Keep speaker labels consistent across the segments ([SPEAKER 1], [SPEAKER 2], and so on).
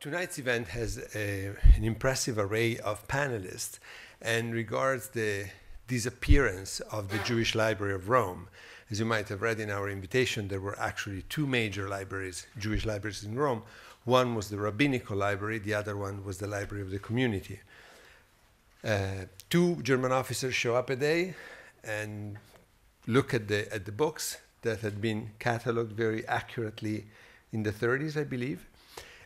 [SPEAKER 1] Tonight's event has a, an impressive array of panelists and regards the disappearance of the Jewish Library of Rome. As you might have read in our invitation, there were actually two major libraries, Jewish libraries in Rome. One was the rabbinical library, the other one was the library of the community. Uh, two German officers show up a day and look at the, at the books that had been cataloged very accurately in the 30s, I believe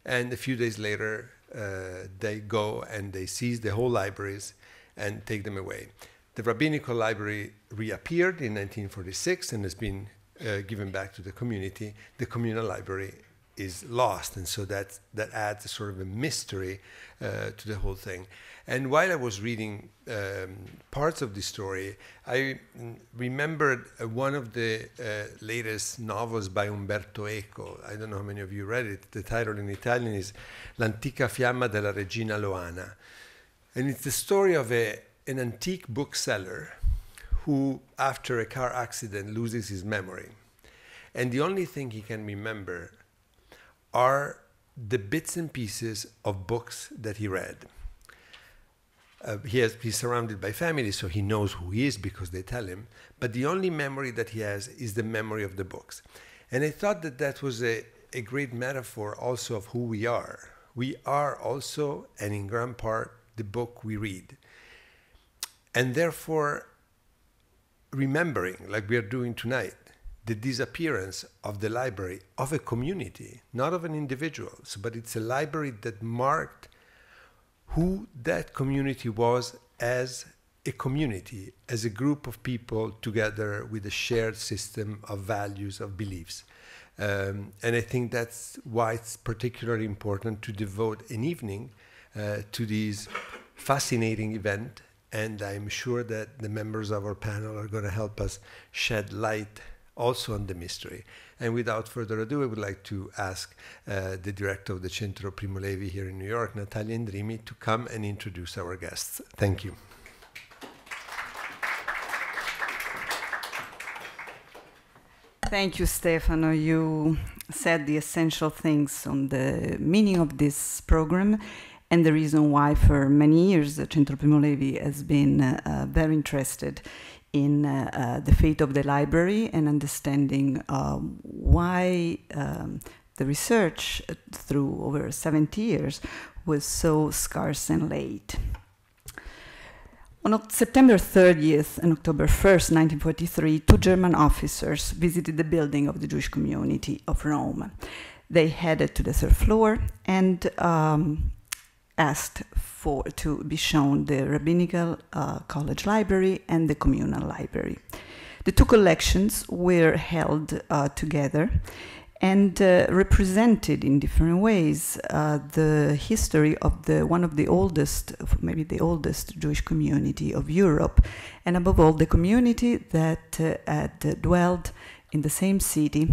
[SPEAKER 1] and a few days later, uh, they go and they seize the whole libraries and take them away. The rabbinical library reappeared in 1946 and has been uh, given back to the community. The communal library is lost, and so that that adds a sort of a mystery uh, to the whole thing. And while I was reading um, parts of the story, I remembered uh, one of the uh, latest novels by Umberto Eco. I don't know how many of you read it. The title in Italian is L'antica fiamma della regina Loana. And it's the story of a, an antique bookseller who, after a car accident, loses his memory. And the only thing he can remember are the bits and pieces of books that he read. Uh, he has, he's surrounded by family, so he knows who he is because they tell him. But the only memory that he has is the memory of the books. And I thought that that was a, a great metaphor also of who we are. We are also, and in grand part, the book we read. And therefore, remembering, like we are doing tonight, the disappearance of the library of a community, not of an individual, but it's a library that marked who that community was as a community, as a group of people together with a shared system of values, of beliefs. Um, and I think that's why it's particularly important to devote an evening uh, to this fascinating event. And I'm sure that the members of our panel are going to help us shed light also on the mystery. And without further ado, I would like to ask uh, the director of the Centro Primo Levi here in New York, Natalia Indrimi, to come and introduce our guests. Thank you.
[SPEAKER 2] Thank you, Stefano. You said the essential things on the meaning of this program and the reason why, for many years, the Centro Primo Levi has been uh, very interested in uh, uh, the fate of the library and understanding um, why um, the research uh, through over 70 years was so scarce and late. On September 30th and October 1st, 1943, two German officers visited the building of the Jewish community of Rome. They headed to the third floor and um, asked for to be shown the rabbinical uh, college library and the communal library. The two collections were held uh, together and uh, represented in different ways uh, the history of the one of the oldest, maybe the oldest Jewish community of Europe, and above all the community that uh, had dwelled in the same city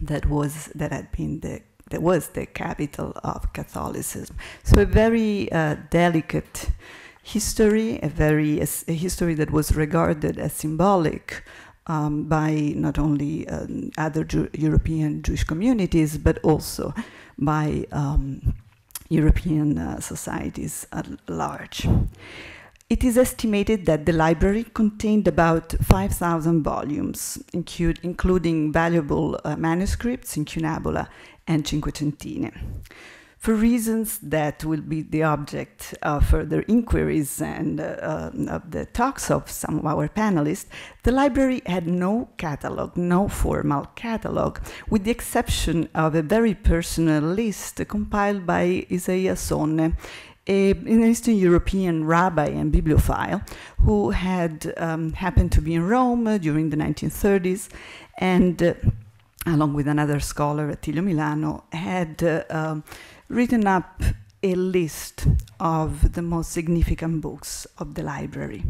[SPEAKER 2] that was that had been the that was the capital of Catholicism. So a very uh, delicate history, a very a, history that was regarded as symbolic um, by not only um, other Ju European Jewish communities, but also by um, European uh, societies at large. It is estimated that the library contained about 5,000 volumes, include, including valuable uh, manuscripts, incunabula, and Cinquecentine. For reasons that will be the object of further inquiries and uh, of the talks of some of our panelists, the library had no catalog, no formal catalog, with the exception of a very personal list compiled by Isaiah Sonne a, an Eastern European rabbi and bibliophile who had um, happened to be in Rome during the 1930s and uh, along with another scholar, Attilio Milano, had uh, um, written up a list of the most significant books of the library.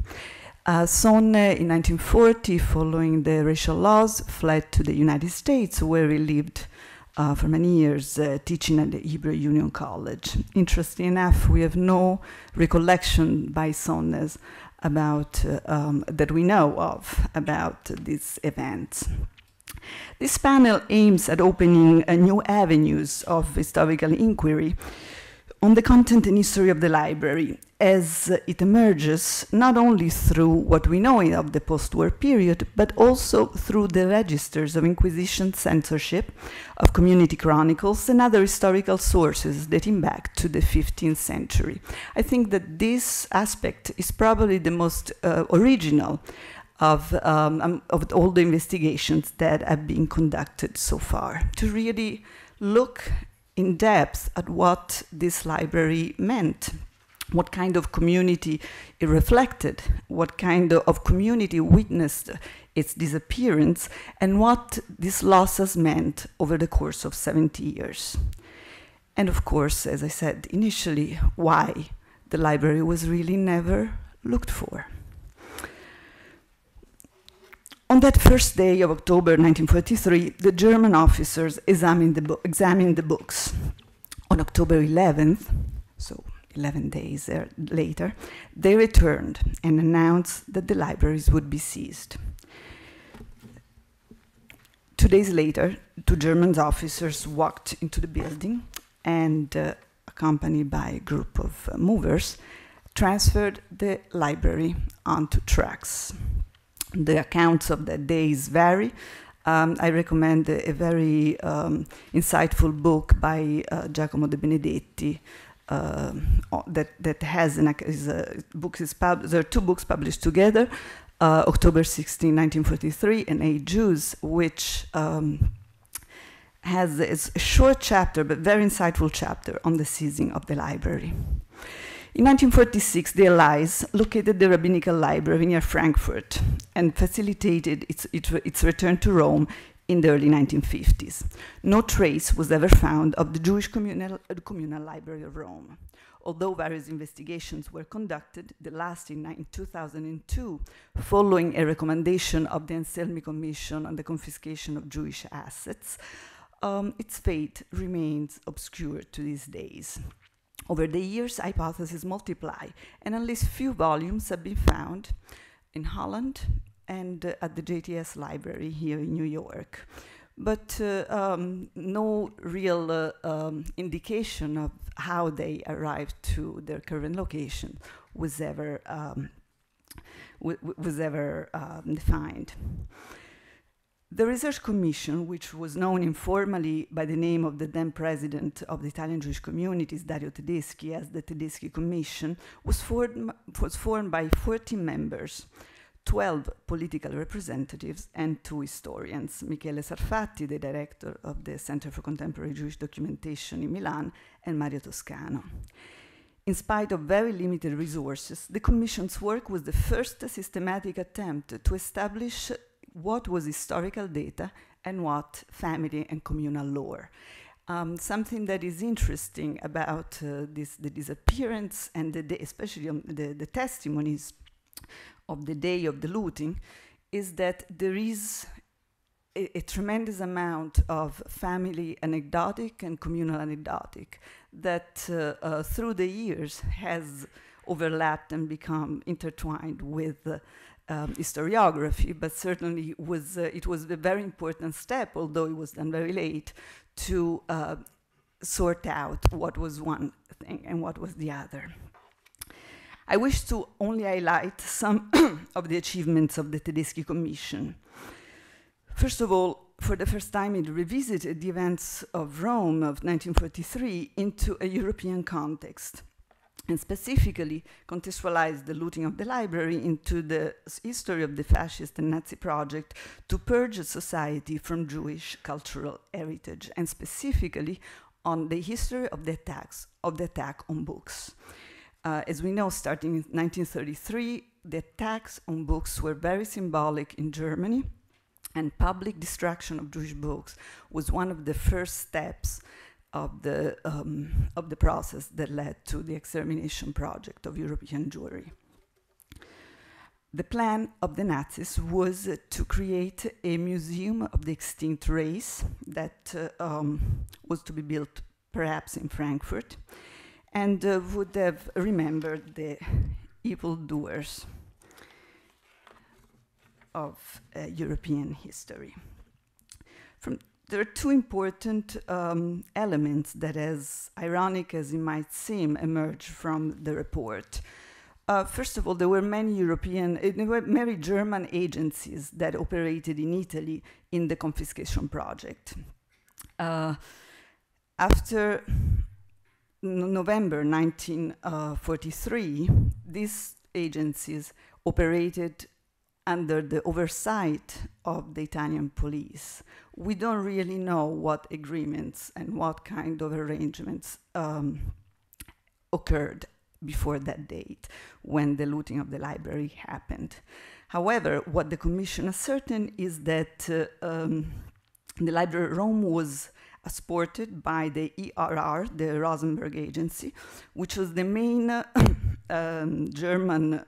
[SPEAKER 2] Uh, Sonne, in 1940, following the racial laws, fled to the United States, where he lived uh, for many years uh, teaching at the Hebrew Union College. Interesting enough, we have no recollection by Sonnes about uh, um, that we know of about these events. This panel aims at opening uh, new avenues of historical inquiry on the content and history of the library as it emerges not only through what we know of the post-war period, but also through the registers of Inquisition censorship, of community chronicles, and other historical sources dating back to the 15th century. I think that this aspect is probably the most uh, original of, um, um of all the investigations that have been conducted so far, to really look in depth at what this library meant what kind of community it reflected, what kind of community witnessed its disappearance, and what these losses meant over the course of 70 years. And of course, as I said initially, why the library was really never looked for. On that first day of October 1943, the German officers examined the, examined the books. On October 11th, so 11 days later, they returned and announced that the libraries would be seized. Two days later, two German officers walked into the building and, uh, accompanied by a group of uh, movers, transferred the library onto trucks. The accounts of the days vary. Um, I recommend a, very um, insightful book by uh, Giacomo Debenedetti uh, that that has an is a book is pub- there are two books published together, uh, October 16, 1943, and Eight Jews, which um, has a short chapter but very insightful chapter on the seizing of the library. In 1946, the Allies located the rabbinical library near Frankfurt and facilitated its, its return to Rome in the early 1950s. No trace was ever found of the Jewish communal, uh, communal Library of Rome. Although various investigations were conducted, the last in, in 2002, following a recommendation of the Anselmi Commission on the confiscation of Jewish assets, um, its fate remains obscure to these days. Over the years, hypotheses multiply, and at least few volumes have been found in Holland, and uh, at the JTS library here in New York. But uh, um, no real uh, um, indication of how they arrived to their current location was ever um, was ever um, defined. The Research Commission, which was known informally by the name of the then president of the Italian Jewish communities, Dario Tedeschi, as the Tedeschi Commission, was formed, was formed by 14 members 12 political representatives and two historians, Michele Sarfatti, the director of the Center for Contemporary Jewish Documentation in Milan, and Mario Toscano. In spite of very limited resources, the Commission's work was the first systematic attempt to establish what was historical data and what family and communal lore. Um, something that is interesting about uh, this, the disappearance and the, especially the, the testimonies of the day of the looting is that there is a, a, tremendous amount of family anecdotic and communal anecdotic that uh, uh, through the years has overlapped and become intertwined with uh, um, historiography, but certainly was, uh, it was a very important step, although it was done very late, to uh, sort out what was one thing and what was the other. I wish to only highlight some of the achievements of the Tedeschi Commission. First of all, for the first time, it revisited the events of Rome of 1943 into a European context, and specifically contextualized the looting of the library into the history of the fascist and Nazi project to purge society from Jewish cultural heritage, and specifically on the history of the attacks of the attack on books. Uh, as we know, starting in 1933, the attacks on books were very symbolic in Germany, and public destruction of Jewish books was one of the first steps of the, um, of the process that led to the extermination project of European Jewry. the plan of the Nazis was to create a museum of the extinct race that uh, um, was to be built perhaps in Frankfurt and uh, would have remembered the evildoers of uh, European history. From, there are two important um, elements that, as ironic as it might seem, emerge from the report. Uh, first of all, there were many European, uh, there were many German agencies that operated in Italy in the confiscation project. Uh, after November 1943, these agencies operated under the oversight of the Italian police. We don't really know what agreements and what kind of arrangements um, occurred before that date when the looting of the library happened. However, what the commission ascertained is that uh, um, the Library of Rome was supported by the ERR, the Rosenberg Agency, which was the main um, German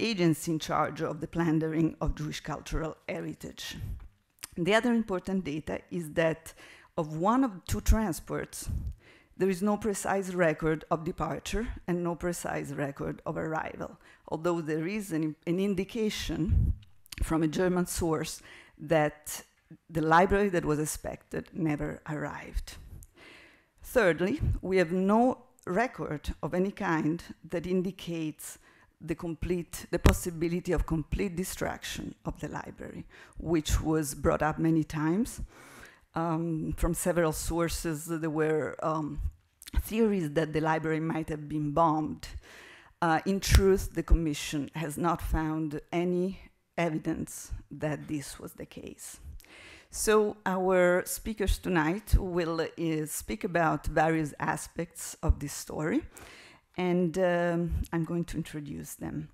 [SPEAKER 2] agency in charge of the plundering of Jewish cultural heritage. The other important data is that of one of two transports, there is no precise record of departure and no precise record of arrival, although there is an, an indication from a German source that the library that was expected never arrived. Thirdly, we have no record of any kind that indicates the complete, the possibility of complete destruction of the library, which was brought up many times. Um, from several sources, there were um, theories that the library might have been bombed. Uh, in truth, the Commission has not found any evidence that this was the case. So our speakers tonight will uh, speak about various aspects of this story and um, I'm going to introduce them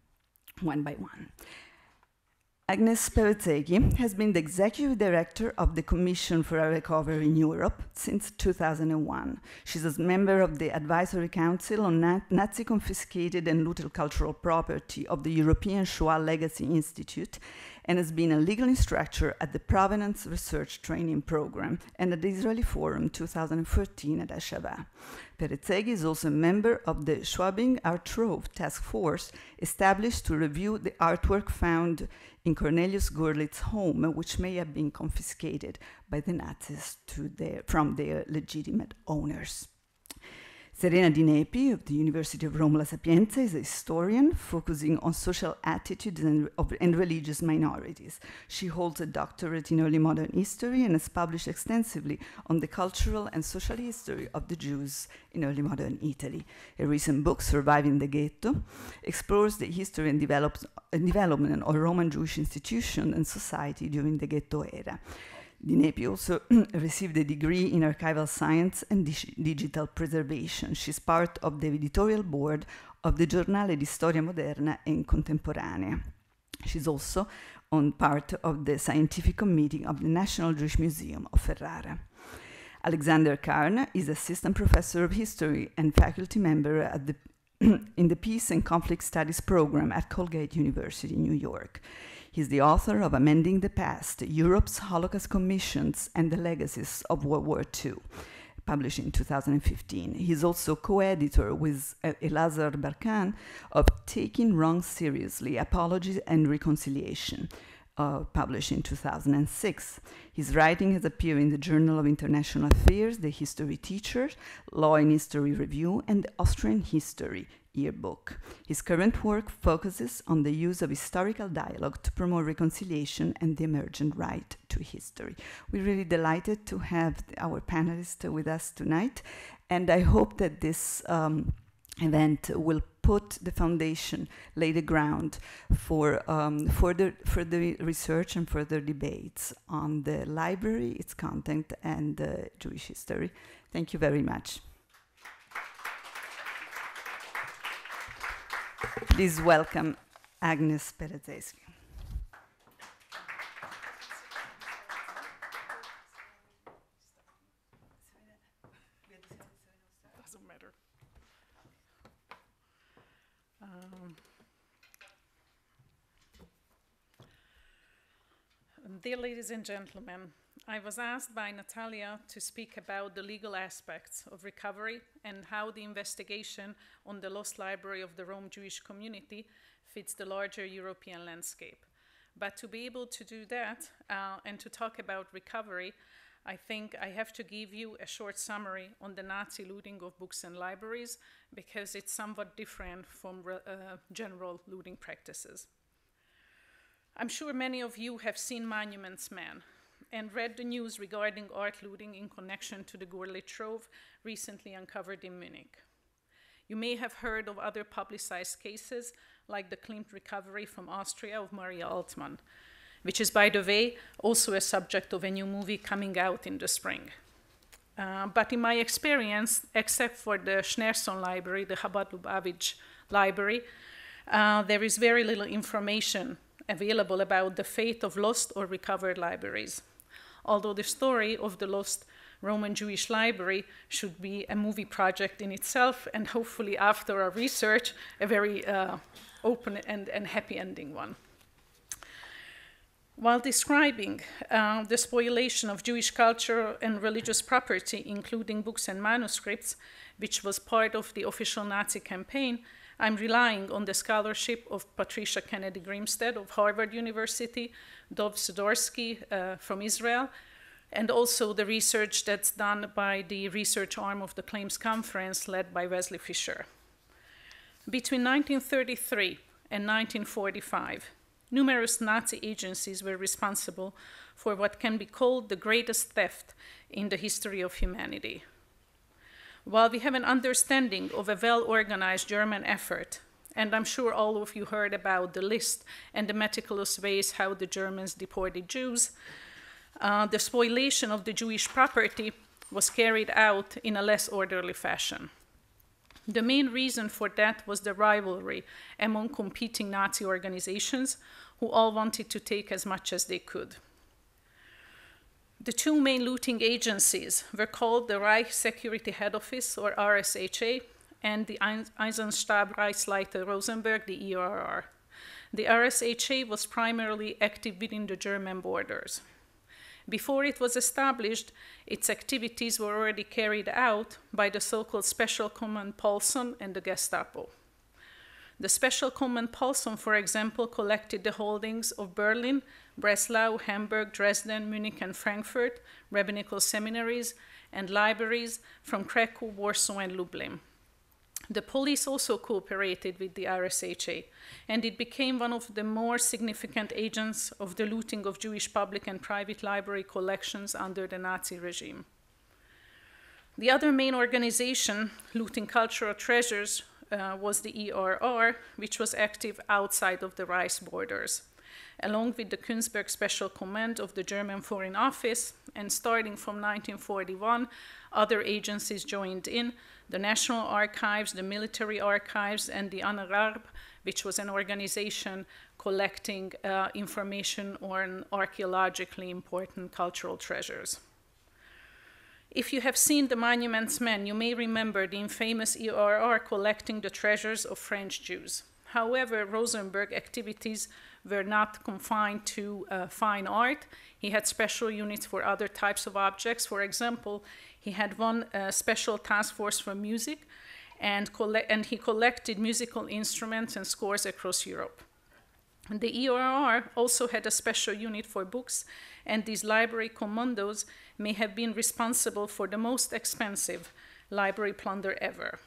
[SPEAKER 2] one by one. Agnes Peresztegi has been the executive director of the Commission for Art Recovery in Europe since 2001. She's a member of the Advisory Council on Nazi confiscated and looted cultural property of the European Shoah Legacy Institute and has been a legal instructor at the Provenance Research Training Program and at the Israeli Forum 2014 at Ashava. Peresztegi is also a member of the Schwabing Art Trove Task Force established to review the artwork found in Cornelius Gurlitt's home, which may have been confiscated by the Nazis their, from their legitimate owners. Serena Di Nepi of the University of Rome La Sapienza is a historian focusing on social attitudes and, of, and religious minorities. She holds a doctorate in early modern history and has published extensively on the cultural and social history of the Jews in early modern Italy. A recent book, Surviving the Ghetto, explores the history and, and development of Roman Jewish institution and society during the Ghetto era. Di Nepi also received a degree in archival science and dig digital preservation. She's part of the editorial board of the Giornale di Storia Moderna e Contemporanea. She's also on part of the scientific committee of the National Jewish Museum of Ferrara. Alexander Karn is assistant professor of history and faculty member at the in the Peace and Conflict Studies program at Colgate University, New York. He's the author of Amending the Past Europe's Holocaust Commissions and the Legacies of World War II, published in 2015. He's also co editor with Elazar Barkan of Taking Wrong Seriously Apology and Reconciliation. Uh, published in 2006. His writing has appeared in the Journal of International Affairs, the History Teacher, Law and History Review, and Austrian History yearbook. His current work focuses on the use of historical dialogue to promote reconciliation and the emergent right to history. We're really delighted to have our panelists with us tonight, and I hope that this um, event will put the foundation, lay the ground for um, further, further research and further debates on the library, its content, and uh, Jewish history. Thank you very much. Please welcome Agnes Perezeski.
[SPEAKER 3] Doesn't matter. Um, dear ladies and gentlemen, I was asked by Natalia to speak about the legal aspects of recovery and how the investigation on the lost library of the Rome Jewish community fits the larger European landscape. But to be able to do that uh, and to talk about recovery, I think I have to give you a short summary on the Nazi looting of books and libraries because it's somewhat different from uh, general looting practices. I'm sure many of you have seen Monuments Men and read the news regarding art looting in connection to the Gurlitt Trove recently uncovered in Munich. You may have heard of other publicized cases like the Klimt recovery from Austria of Maria Altmann, which is, by the way, also a subject of a new movie coming out in the spring. Uh, but in my experience, except for the Schneerson Library, the Chabad Lubavitch Library, uh, there is very little information available about the fate of lost or recovered libraries. Although the story of the lost Roman Jewish library should be a movie project in itself, and hopefully, after our research, a very uh, open and, and happy ending one. While describing uh, the spoliation of Jewish culture and religious property, including books and manuscripts, which was part of the official Nazi campaign, I'm relying on the scholarship of Patricia Kennedy Grimsted of Harvard University, Dov Schidorsky uh, from Israel, and also the research that's done by the research arm of the Claims Conference led by Wesley Fisher. Between 1933 and 1945, numerous Nazi agencies were responsible for what can be called the greatest theft in the history of humanity. While we have an understanding of a well organized German effort, and I'm sure all of you heard about the list and the meticulous ways how the Germans deported Jews, uh, the spoliation of the Jewish property was carried out in a less orderly fashion. The main reason for that was the rivalry among competing Nazi organizations who all wanted to take as much as they could. The two main looting agencies were called the Reich Security Head Office, or RSHA, and the Einsatzstab Reichsleiter Rosenberg, the ERR. The RSHA was primarily active within the German borders. Before it was established, its activities were already carried out by the so called Special Command Paulsen and the Gestapo. The Special Command Paulsen, for example, collected the holdings of Berlin, Breslau, Hamburg, Dresden, Munich, and Frankfurt, rabbinical seminaries, and libraries from Krakow, Warsaw, and Lublin. The police also cooperated with the RSHA, and it became one of the more significant agents of the looting of Jewish public and private library collections under the Nazi regime. The other main organization looting cultural treasures uh, was the ERR, which was active outside of the Reich's borders along with the Künsberg Special Command of the German Foreign Office, and starting from 1941, other agencies joined in the National Archives, the Military Archives, and the Ahnenerbe, which was an organization collecting uh, information on archaeologically important cultural treasures. If you have seen the Monuments Men, you may remember the infamous ERR collecting the treasures of French Jews. However, Rosenberg activities were not confined to uh, fine art. He had special units for other types of objects. For example, he had one uh, special task force for music, and, and he collected musical instruments and scores across Europe. And the ERR also had a special unit for books, and these library commandos may have been responsible for the most expensive library plunder ever.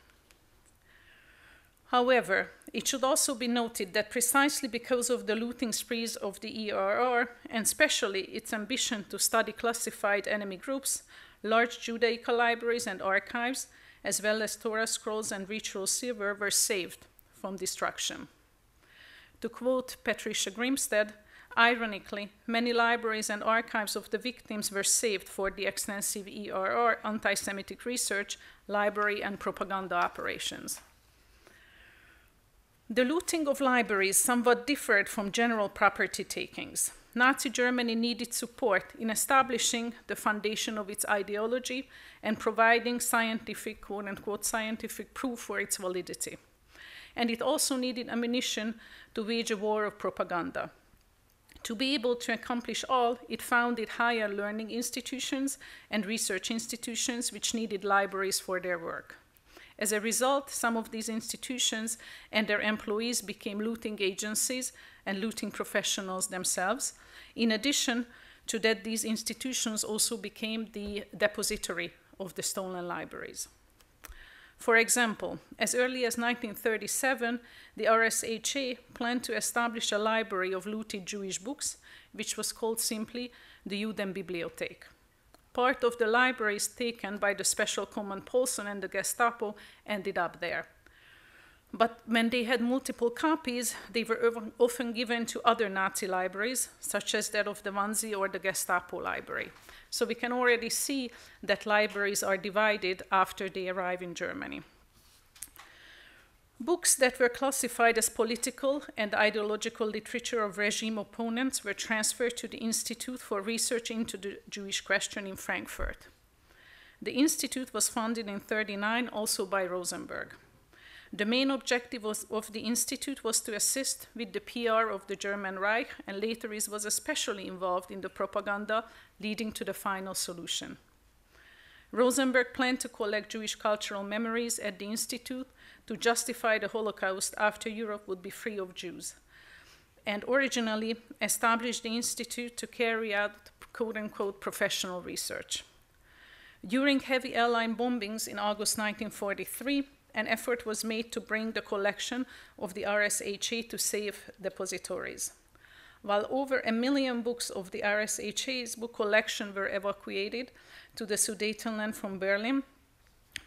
[SPEAKER 3] However, it should also be noted that precisely because of the looting sprees of the ERR, and especially its ambition to study classified enemy groups, large Judaica libraries and archives, as well as Torah scrolls and ritual silver, were saved from destruction. To quote Patricia Grimsted, ironically, many libraries and archives of the victims were saved for the extensive ERR anti Semitic research, library, and propaganda operations. The looting of libraries somewhat differed from general property takings. Nazi Germany needed support in establishing the foundation of its ideology and providing scientific, quote unquote, scientific proof for its validity. And it also needed ammunition to wage a war of propaganda. To be able to accomplish all, it founded higher learning institutions and research institutions which needed libraries for their work. As a result, some of these institutions and their employees became looting agencies and looting professionals themselves. In addition to that, these institutions also became the depository of the stolen libraries. For example, as early as 1937, the RSHA planned to establish a library of looted Jewish books, which was called simply the Judenbibliothek. Part of the libraries taken by the Special Command Paulsen and the Gestapo ended up there. But when they had multiple copies, they were often given to other Nazi libraries, such as that of the Wannsee or the Gestapo library. So we can already see that libraries are divided after they arrive in Germany. Books that were classified as political and ideological literature of regime opponents were transferred to the Institute for Research into the Jewish Question in Frankfurt. The institute was founded in 39 also by Rosenberg. The main objective was, of the institute was to assist with the PR of the German Reich, and later it was especially involved in the propaganda leading to the final solution. Rosenberg planned to collect Jewish cultural memories at the institute to justify the Holocaust after Europe would be free of Jews, and originally established the institute to carry out quote unquote professional research. During heavy airline bombings in August 1943, an effort was made to bring the collection of the RSHA to safe depositories. While over a million books of the RSHA's book collection were evacuated to the Sudetenland from Berlin,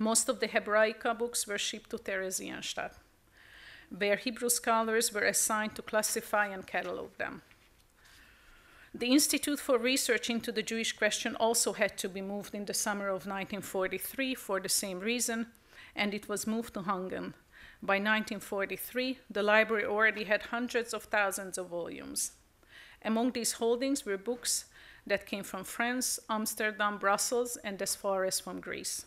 [SPEAKER 3] most of the Hebraica books were shipped to Theresienstadt, where Hebrew scholars were assigned to classify and catalog them. The Institute for Research into the Jewish Question also had to be moved in the summer of 1943 for the same reason, and it was moved to Hungen. By 1943, the library already had hundreds of thousands of volumes. Among these holdings were books that came from France, Amsterdam, Brussels, and as far as from Greece.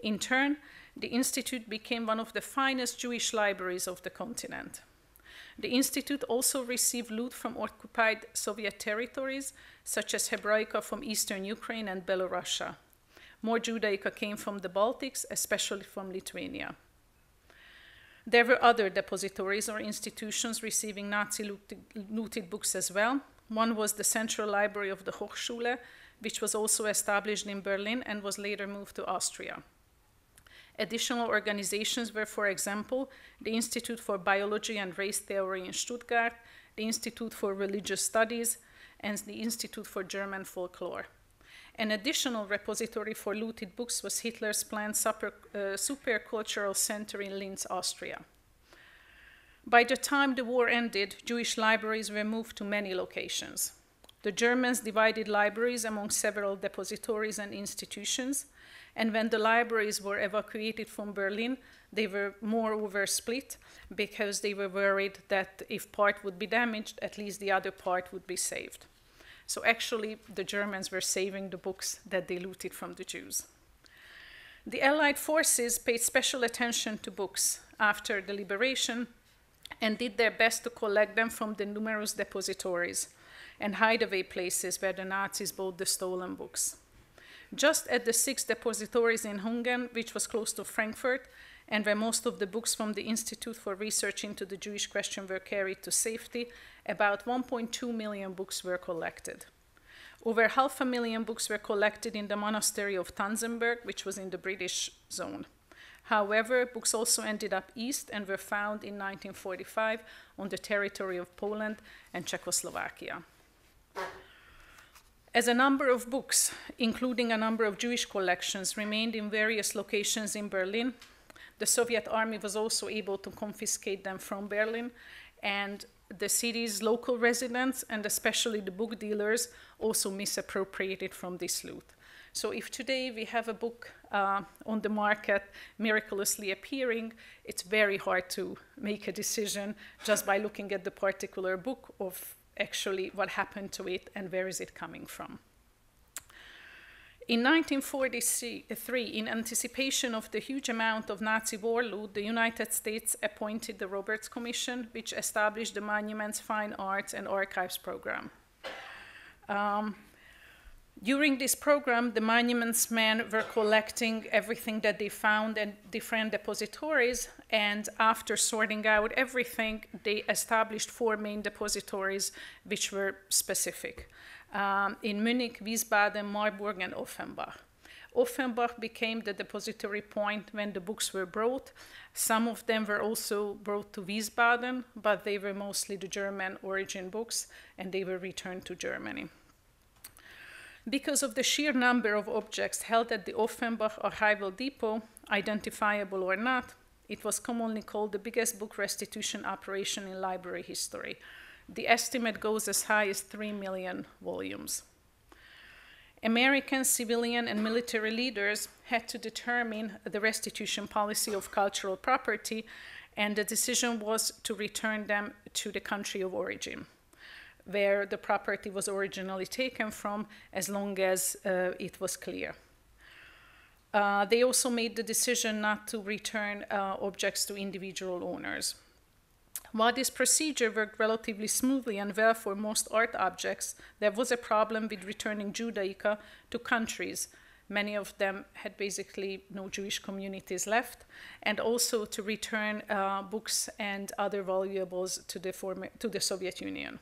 [SPEAKER 3] In turn, the Institute became one of the finest Jewish libraries of the continent. The Institute also received loot from occupied Soviet territories, such as Hebraica from eastern Ukraine and Belorussia. More Judaica came from the Baltics, especially from Lithuania. There were other depositories or institutions receiving Nazi looted, books as well. One was the Central Library of the Hohe Schule, which was also established in Berlin and was later moved to Austria. Additional organizations were, for example, the Institute for Biology and Race Theory in Stuttgart, the Institute for Religious Studies, and the Institute for German Folklore. An additional repository for looted books was Hitler's planned super, uh, supercultural center in Linz, Austria. By the time the war ended, Jewish libraries were moved to many locations. The Germans divided libraries among several depositories and institutions, and when the libraries were evacuated from Berlin, they were moreover split because they were worried that if part would be damaged, at least the other part would be saved. So actually, the Germans were saving the books that they looted from the Jews. The Allied forces paid special attention to books after the liberation and did their best to collect them from the numerous depositories and hideaway places where the Nazis bought the stolen books. Just at the six depositories in Hungen, which was close to Frankfurt, and where most of the books from the Institute for Research into the Jewish Question were carried to safety, about 1.2 million books were collected. Over half a million books were collected in the monastery of Tanzenberg, which was in the British zone. However, books also ended up east and were found in 1945 on the territory of Poland and Czechoslovakia. As a number of books, including a number of Jewish collections, remained in various locations in Berlin, the Soviet army was also able to confiscate them from Berlin, and the city's local residents and especially the book dealers also misappropriated from this loot. So if today we have a book uh, on the market miraculously appearing, it's very hard to make a decision just by looking at the particular book of actually what happened to it and where is it coming from. In 1943, in anticipation of the huge amount of Nazi war loot, the United States appointed the Roberts Commission, which established the Monuments, Fine Arts, and Archives program. Um, during this program, the monuments men were collecting everything that they found at different depositories, and after sorting out everything, they established four main depositories which were specific um, in Munich, Wiesbaden, Marburg, and Offenbach. Offenbach became the depository point when the books were brought. Some of them were also brought to Wiesbaden, but they were mostly the German origin books, and they were returned to Germany. Because of the sheer number of objects held at the Offenbach archival depot, identifiable or not, it was commonly called the biggest book restitution operation in library history. The estimate goes as high as 3 million volumes. American civilian and military leaders had to determine the restitution policy of cultural property, and the decision was to return them to the country of origin, where the property was originally taken from, as long as uh, it was clear. Uh, they also made the decision not to return uh, objects to individual owners. While this procedure worked relatively smoothly and well for most art objects, there was a problem with returning Judaica to countries. Many of them had basically no Jewish communities left, and also to return uh, books and other valuables to the, former, to the Soviet Union.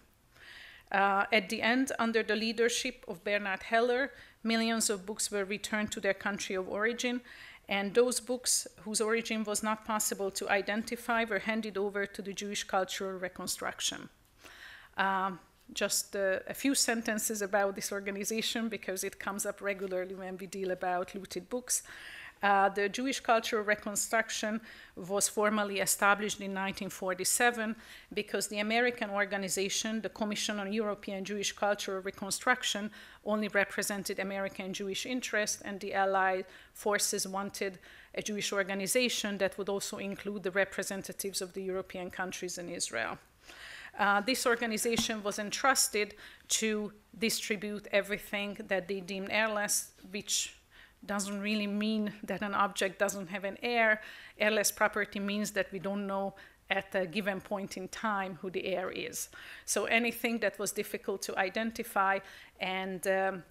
[SPEAKER 3] Uh, at the end, under the leadership of Bernhard Heller, millions of books were returned to their country of origin, and those books whose origin was not possible to identify were handed over to the Jewish Cultural Reconstruction. Um, just uh, a few sentences about this organization because it comes up regularly when we deal about looted books. Uh, the Jewish Cultural Reconstruction was formally established in 1947 because the American organization, the Commission on European Jewish Cultural Reconstruction, only represented American Jewish interests, and the Allied forces wanted a Jewish organization that would also include the representatives of the European countries and Israel. Uh, this organization was entrusted to distribute everything that they deemed heirless, which doesn't really mean that an object doesn't have an heir. Heirless property means that we don't know at a given point in time who the heir is. So anything that was difficult to identify and um,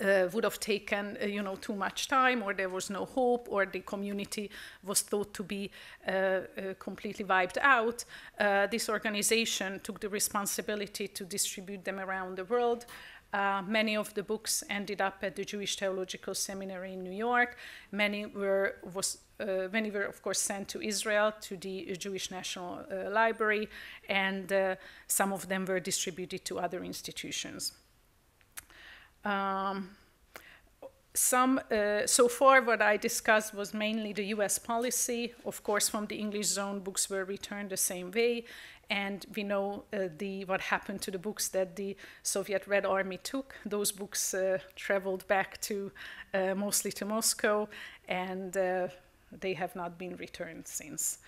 [SPEAKER 3] uh, would have taken uh, you know too much time or there was no hope or the community was thought to be uh, uh completely wiped out uh, this organization took the responsibility to distribute them around the world uh, many of the books ended up at the Jewish Theological Seminary in New York. Many were, was, uh, many were, of course, sent to Israel, to the Jewish National uh, Library, and uh, some of them were distributed to other institutions. Um, some uh, so far what i discussed was mainly the us policy of course from the english zone books were returned the same way and we know uh, the what happened to the books that the Soviet Red Army took. Those books uh, traveled back to uh, mostly to Moscow, and uh, they have not been returned since.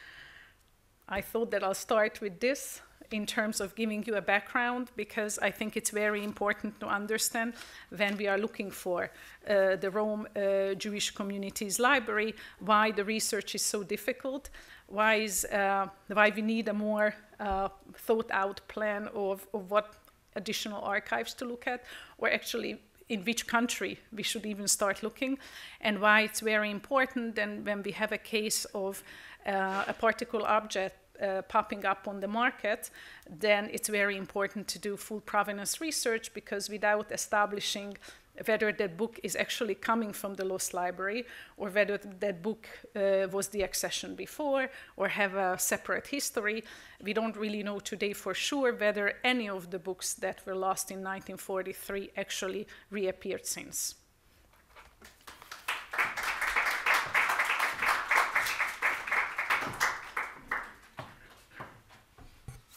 [SPEAKER 3] I thought that I'll start with this in terms of giving you a background because I think it's very important to understand when we are looking for uh, the Rome uh, Jewish Communities Library why the research is so difficult, why, is, uh, why we need a more uh, thought out plan of, of what additional archives to look at, or actually in which country we should even start looking, and why it's very important then when we have a case of uh, a particular object uh, popping up on the market, then it's very important to do full provenance research because without establishing whether that book is actually coming from the lost library or whether that book uh, was the accession before or have a separate history. We don't really know today for sure whether any of the books that were lost in 1943 actually reappeared since.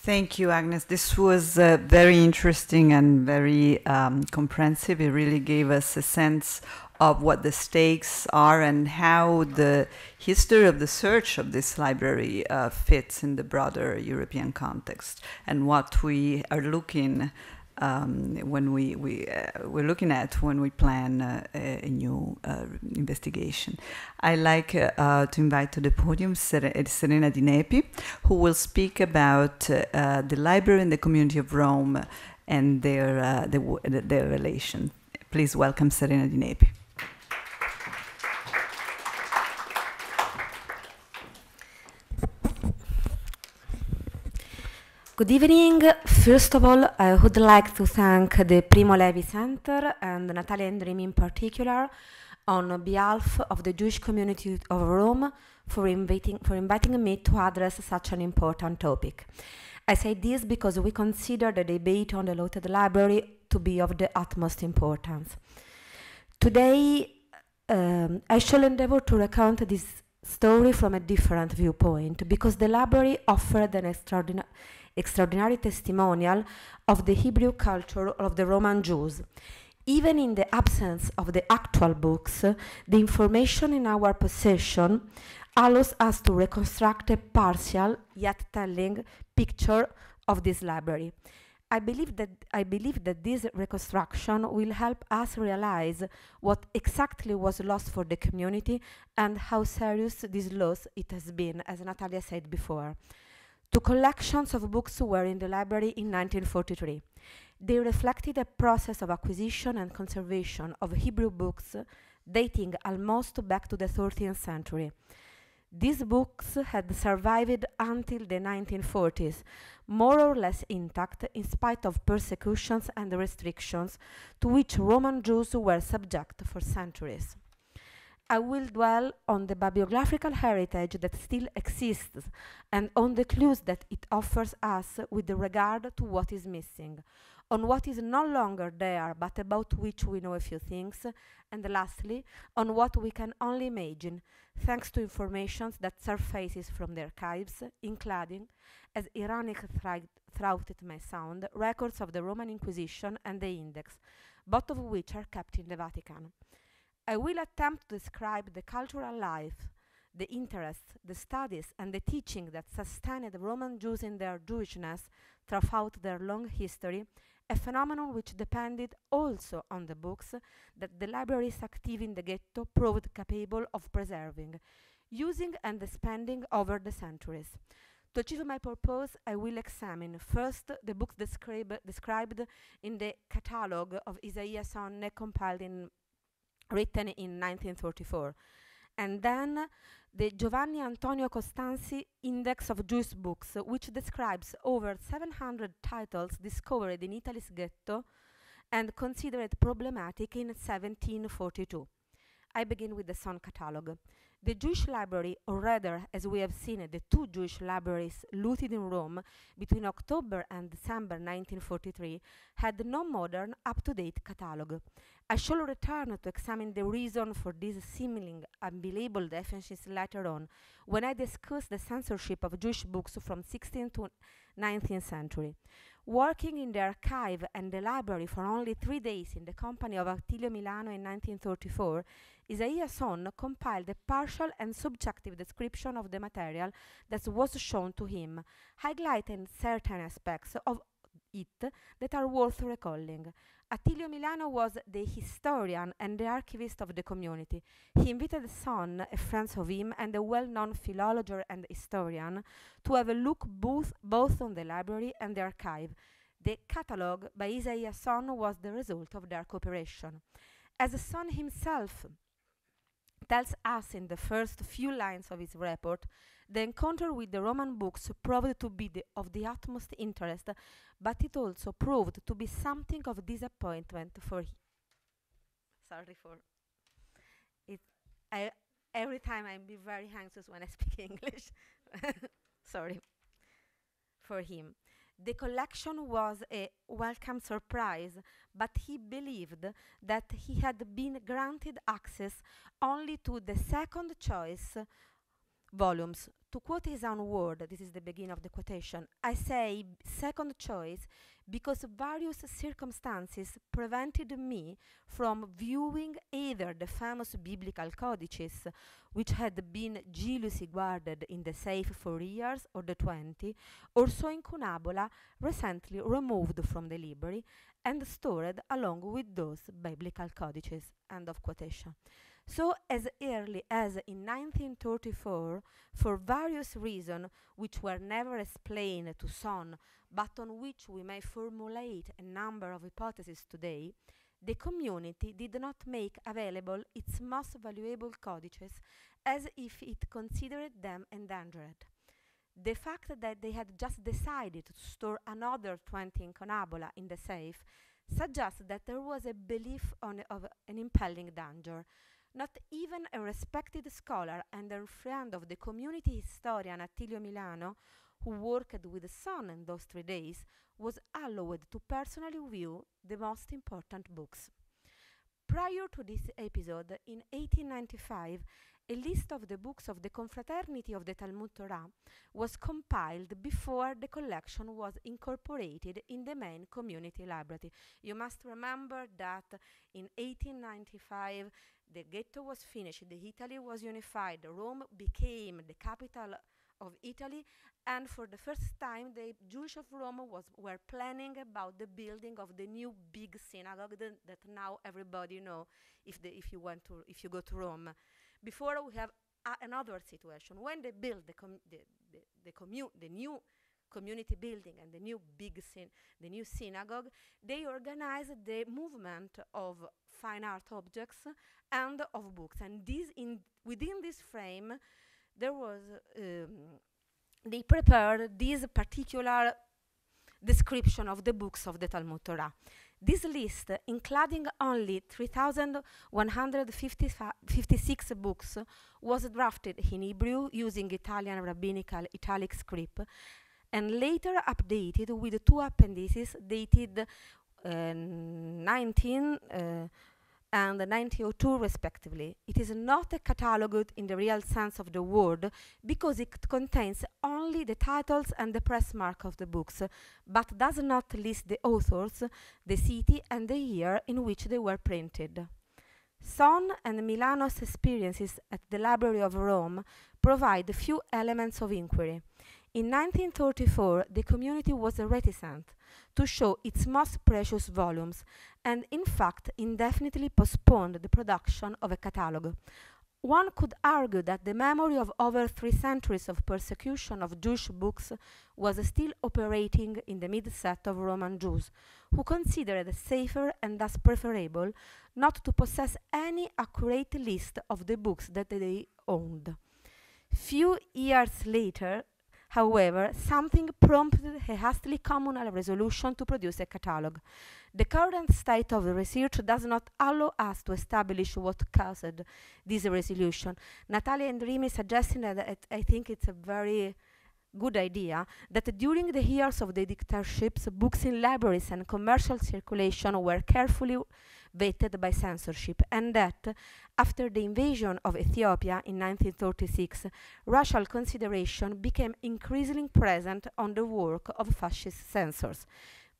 [SPEAKER 2] Thank you, Agnes. This was uh, very interesting and very um, comprehensive. It really gave us a sense of what the stakes are and how the history of the search of this library uh, fits in the broader European context and what we are looking um, when we, we, uh, we're looking at when we plan uh, a, new uh, investigation. I like uh, uh, to invite to the podium Ser Serena Di Nepi, who will speak about uh, the library and the community of Rome and their, the, their relation. Please welcome Serena Di Nepi.
[SPEAKER 4] Good evening. First of all, I would like to thank the Primo Levi Center and Natalia Indrimi in particular on behalf of the Jewish community of Rome for inviting, for inviting me to address such an important topic. I say this because we consider the debate on the looted library to be of the utmost importance. Today, um, I shall endeavor to recount this story from a different viewpoint because the library offered an extraordinary extraordinary testimonial of the Hebrew culture of the Roman Jews. Even in the absence of the actual books, the information in our possession allows us to reconstruct a partial yet telling picture of this library. I believe that I believe that this reconstruction will help us realize what exactly was lost for the community and how serious this loss it has been, as Natalia said before. Two collections of books were in the library in 1943. They reflected a process of acquisition and conservation of Hebrew books dating almost back to the 13th century. These books had survived until the 1940s, more or less intact in spite of persecutions and restrictions to which Roman Jews were subject for centuries. I will dwell on the bibliographical heritage that still exists and on the clues that it offers us with regard to what is missing, on what is no longer there but about which we know a few things, and lastly, on what we can only imagine, thanks to information that surfaces from the archives, including, as ironic throughout it may sound, records of the Roman Inquisition and the Index, both of which are kept in the Vatican. I will attempt to describe the cultural life, the interests, the studies, and the teaching that sustained the Roman Jews in their Jewishness throughout their long history, a phenomenon which depended also on the books that the libraries active in the ghetto proved capable of preserving, using and expanding over the centuries. To achieve my purpose, I will examine first the books describe, described in the catalogue of Isaiah Sonne compiled in written in 1934. And then the Giovanni Antonio Costanzi Index of Jewish Books, which describes over 700 titles discovered in Italy's ghetto and considered problematic in 1742. I begin with the Sonne catalogue. The Jewish library, or rather, as we have seen, the two Jewish libraries looted in Rome between October and December 1943, had no modern, up-to-date catalogue. I shall return to examine the reason for this seemingly unbelievable deficiency later on, when I discuss the censorship of Jewish books from 16th to 19th century. Working in the archive and the library for only three days in the company of Attilio Milano in 1934, Isaiah Son compiled a partial and subjective description of the material that was shown to him, highlighting certain aspects of it that are worth recalling. Attilio Milano was the historian and the archivist of the community. He invited Son, a friend of him and a well-known philologist and historian, to have a look both, both on the library and the archive. The catalogue by Isaiah Son was the result of their cooperation. As Son himself tells us in the first few lines of his report, the encounter with the Roman books proved to be the, of the utmost interest, but it also proved to be something of disappointment for him. Sorry for it. I, every time I be very anxious when I speak English. Sorry for him. The collection was a welcome surprise, but he believed that he had been granted access only to the second choice volumes to quote his own word, this is the beginning of the quotation, I say second choice because various circumstances prevented me from viewing either the famous biblical codices, which had been jealously guarded in the safe for years or the 20, or so incunabula, recently removed from the library and stored along with those biblical codices. End of quotation. So, as early as in 1934, for various reasons which were never explained to Son, but on which we may formulate a number of hypotheses today, the community did not make available its most valuable codices as if it considered them endangered. The fact that they had just decided to store another 20 incunabula in the safe suggests that there was a belief on, of an impelling danger, not even a respected scholar and a friend of the community historian Attilio Milano, who worked with the Son in those three days, was allowed to personally view the most important books. Prior to this episode, in 1895, a list of the books of the Confraternity of the Talmud Torah was compiled before the collection was incorporated in the main community library. You must remember that in 1895 the ghetto was finished, the Italy was unified, Rome became the capital of Italy, and for the first time, the Jewish of Rome was were planning about the building of the new big synagogue that, now everybody know if if you went to if you go to Rome. Before we have another situation when they build the the the, the, the new community building and the new big syn- the new synagogue, they organized the movement of fine art objects and of books. And this in within this frame, there was um, they prepared this particular description of the books of the Talmud Torah. This list, including only 3,156 books, was drafted in Hebrew using Italian rabbinical italic script and later updated with two appendices dated uh, 19 uh, and 1902 respectively. It is not a catalogue in the real sense of the word because it contains only the titles and the press mark of the books, but does not list the authors, the city, and the year in which they were printed. Son and Milano's experiences at the Library of Rome provide few elements of inquiry. In 1934, the community was reticent to show its most precious volumes and, in fact, indefinitely postponed the production of a catalogue. One could argue that the memory of over three centuries of persecution of Jewish books was still operating in the midset of Roman Jews, who considered it safer and thus preferable not to possess any accurate list of the books that they owned. Few years later, However, something prompted a hastily communal resolution to produce a catalogue. The current state of the research does not allow us to establish what caused this resolution. Natalia Indrimi suggesting that I think it's a very good idea that during the years of the dictatorships, books in libraries and commercial circulation were carefully vetted by censorship, and that after the invasion of Ethiopia in 1936, racial consideration became increasingly present on the work of fascist censors.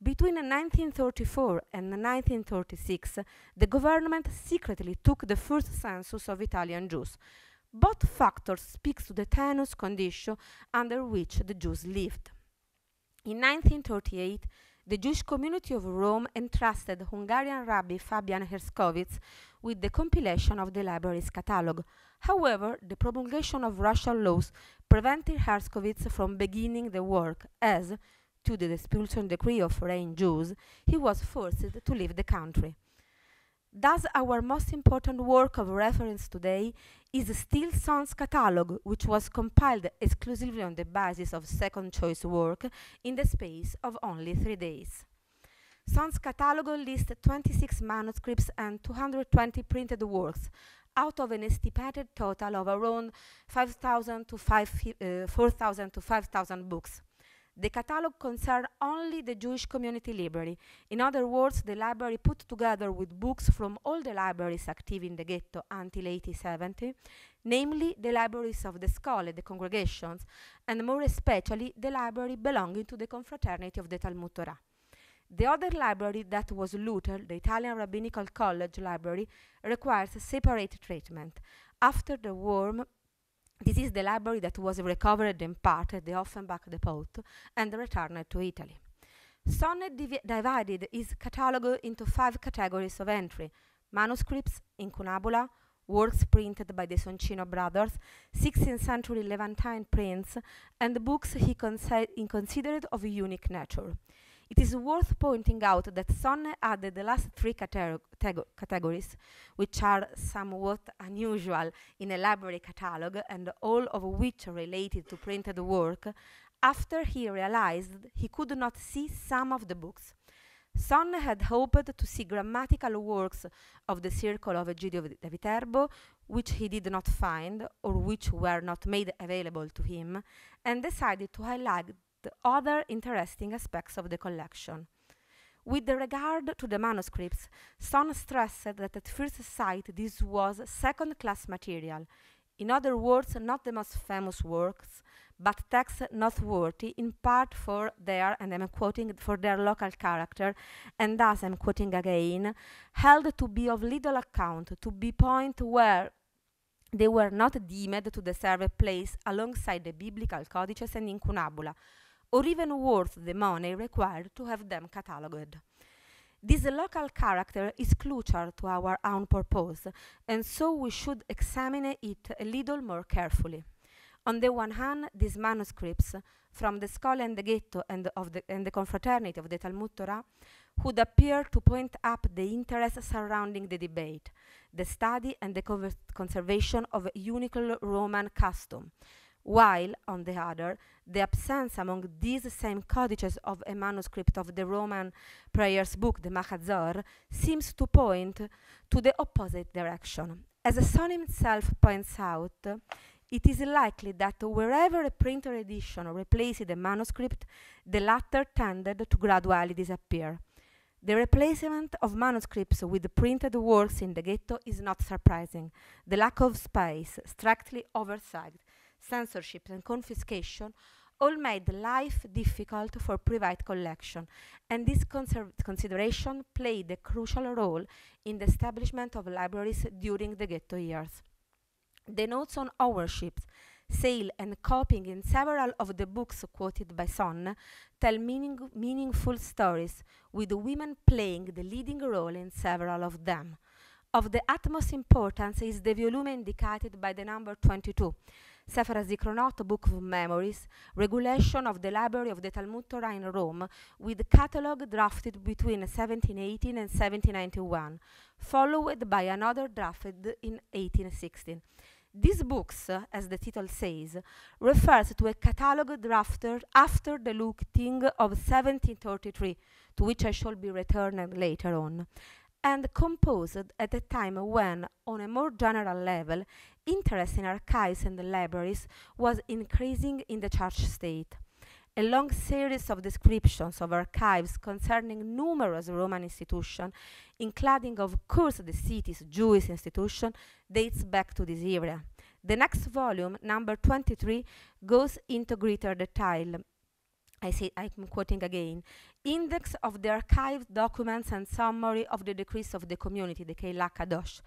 [SPEAKER 4] Between 1934 and 1936, the government secretly took the first census of Italian Jews. Both factors speak to the tenuous condition under which the Jews lived. In 1938, the Jewish community of Rome entrusted Hungarian Rabbi Fabian Herskovits with the compilation of the library's catalogue. However, the promulgation of racial laws prevented Herskovits from beginning the work as, to the expulsion decree of foreign Jews, he was forced to leave the country. Thus, our most important work of reference today is still Son's catalog, which was compiled exclusively on the basis of second choice work in the space of only three days. Son's catalog lists 26 manuscripts and 220 printed works, out of an estimated total of around 5,000 to 5, uh, 4,000 to 5,000 books. The catalog concerned only the Jewish community library. In other words, the library put together with books from all the libraries active in the ghetto until 1870, namely the libraries of the Skole, the congregations, and more especially the library belonging to the confraternity of the Talmud Torah. The other library that was looted, the Italian Rabbinical College Library, requires separate treatment. After the war, this is the library that was recovered in part at the Offenbach depot and returned to Italy. Sonne divi- divided his catalog into five categories of entry manuscripts, incunabula, works printed by the Soncino brothers, 16th century Levantine prints, and books he, consi- he considered of a unique nature. It is worth pointing out that Sonne added the last three categories, which are somewhat unusual in a library catalogue and all of which are related to printed work, after he realized he could not see some of the books. Sonne had hoped to see grammatical works of the circle of Egidio da Viterbo, which he did not find or which were not made available to him, and decided to highlight other interesting aspects of the collection. With regard to the manuscripts, Sonne stressed that at first sight this was second class material. In other words, not the most famous works, but texts noteworthy in part for their, and I'm quoting, for their local character, and thus I'm quoting again, held to be of little account, to be point where they were not deemed to deserve a place alongside the biblical codices and incunabula, or even worth the money required to have them catalogued. This local character is crucial to our own purpose, and so we should examine it a little more carefully. On the one hand, these manuscripts from the Skole and the Ghetto and, of the, and the confraternity of the Talmud Torah would appear to point up the interest surrounding the debate, the study and the conservation of a unique Roman custom, while, on the other, the absence among these same codices of a manuscript of the Roman prayers book, the Mahazor, seems to point to the opposite direction. As Sonne himself points out, it is likely that wherever a printed edition replaced the manuscript, the latter tended to gradually disappear. The replacement of manuscripts with printed works in the ghetto is not surprising. The lack of space, strictly oversight, censorship, and confiscation all made life difficult for private collection, and this consideration played a crucial role in the establishment of libraries during the ghetto years. The notes on ownership, sale, and copying in several of the books quoted by Sonne tell meaning- meaningful stories, with women playing the leading role in several of them. Of the utmost importance is the volume indicated by the number 22, Sefer Zikronot, Book of Memories, regulation of the library of the Talmud Torah in Rome, with catalogue drafted between 1718 and 1791, followed by another drafted in 1816. These books, uh, as the title says, refers to a catalogue drafted after the looting of 1733, to which I shall be returning later on, and composed at a time when, on a more general level, interest in archives and libraries was increasing in the church state. A long series of descriptions of archives concerning numerous Roman institutions, including, of course, the city's Jewish institution, dates back to this era. The next volume, number 23, goes into greater detail. I say I'm quoting again. Index of the archived documents and summary of the decrees of the community, the Keilah Kadosh,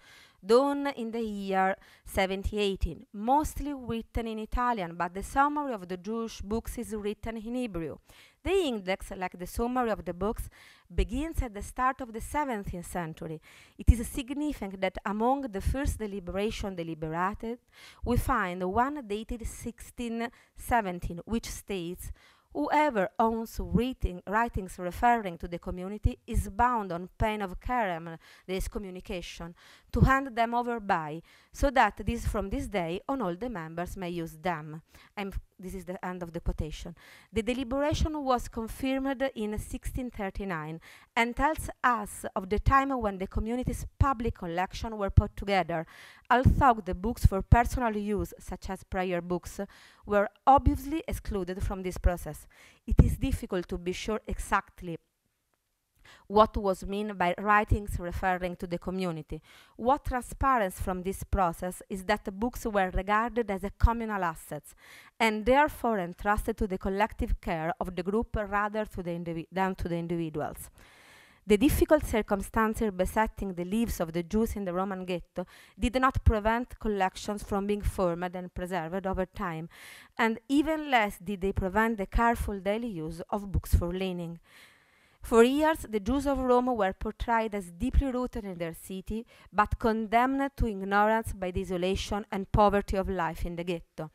[SPEAKER 4] done in the year 1718, mostly written in Italian, but the summary of the Jewish books is written in Hebrew. The index, like the summary of the books, begins at the start of the 17th century. It is significant that among the first deliberation deliberated, we find one dated 1617, which states Whoever owns writing, writings referring to the community is bound on pain of cherem, the excommunication, to hand them over by, so that this from this day on all the members may use them. I'm this is the end of the quotation. The deliberation was confirmed in 1639 and tells us of the time when the community's public collection were put together, although the books for personal use, such as prayer books, were obviously excluded from this process. It is difficult to be sure exactly what was meant by writings referring to the community. What transpires from this process is that the books were regarded as a communal assets and therefore entrusted to the collective care of the group rather to the than to the individuals. The difficult circumstances besetting the lives of the Jews in the Roman ghetto did not prevent collections from being formed and preserved over time, and even less did they prevent the careful daily use of books for learning. For years, the Jews of Rome were portrayed as deeply rooted in their city, but condemned to ignorance by the isolation and poverty of life in the ghetto.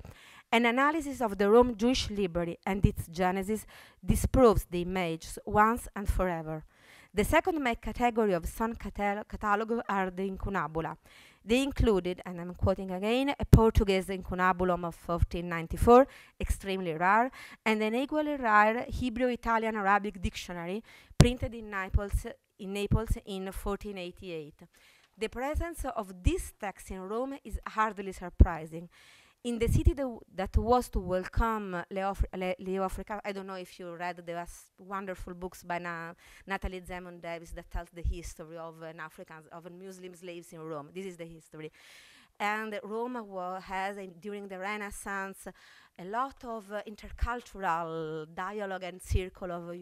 [SPEAKER 4] An analysis of the Rome Jewish library and its genesis disproves the image once and forever. The second main category of catal- catalog are the incunabula. They included, and I'm quoting again, a Portuguese incunabulum of 1494, extremely rare, and an equally rare Hebrew-Italian Arabic dictionary printed in Naples in, Naples in 1488. The presence of this text in Rome is hardly surprising in the city that, that was to welcome Leo, Le, Leo Africa, I don't know if you read the wonderful books by Na, Natalie Zemon Davis that tells the history of an African, of Muslim slaves in Rome. This is the history. And Rome has, during the Renaissance, a lot of uh, intercultural dialogue and circle of uh,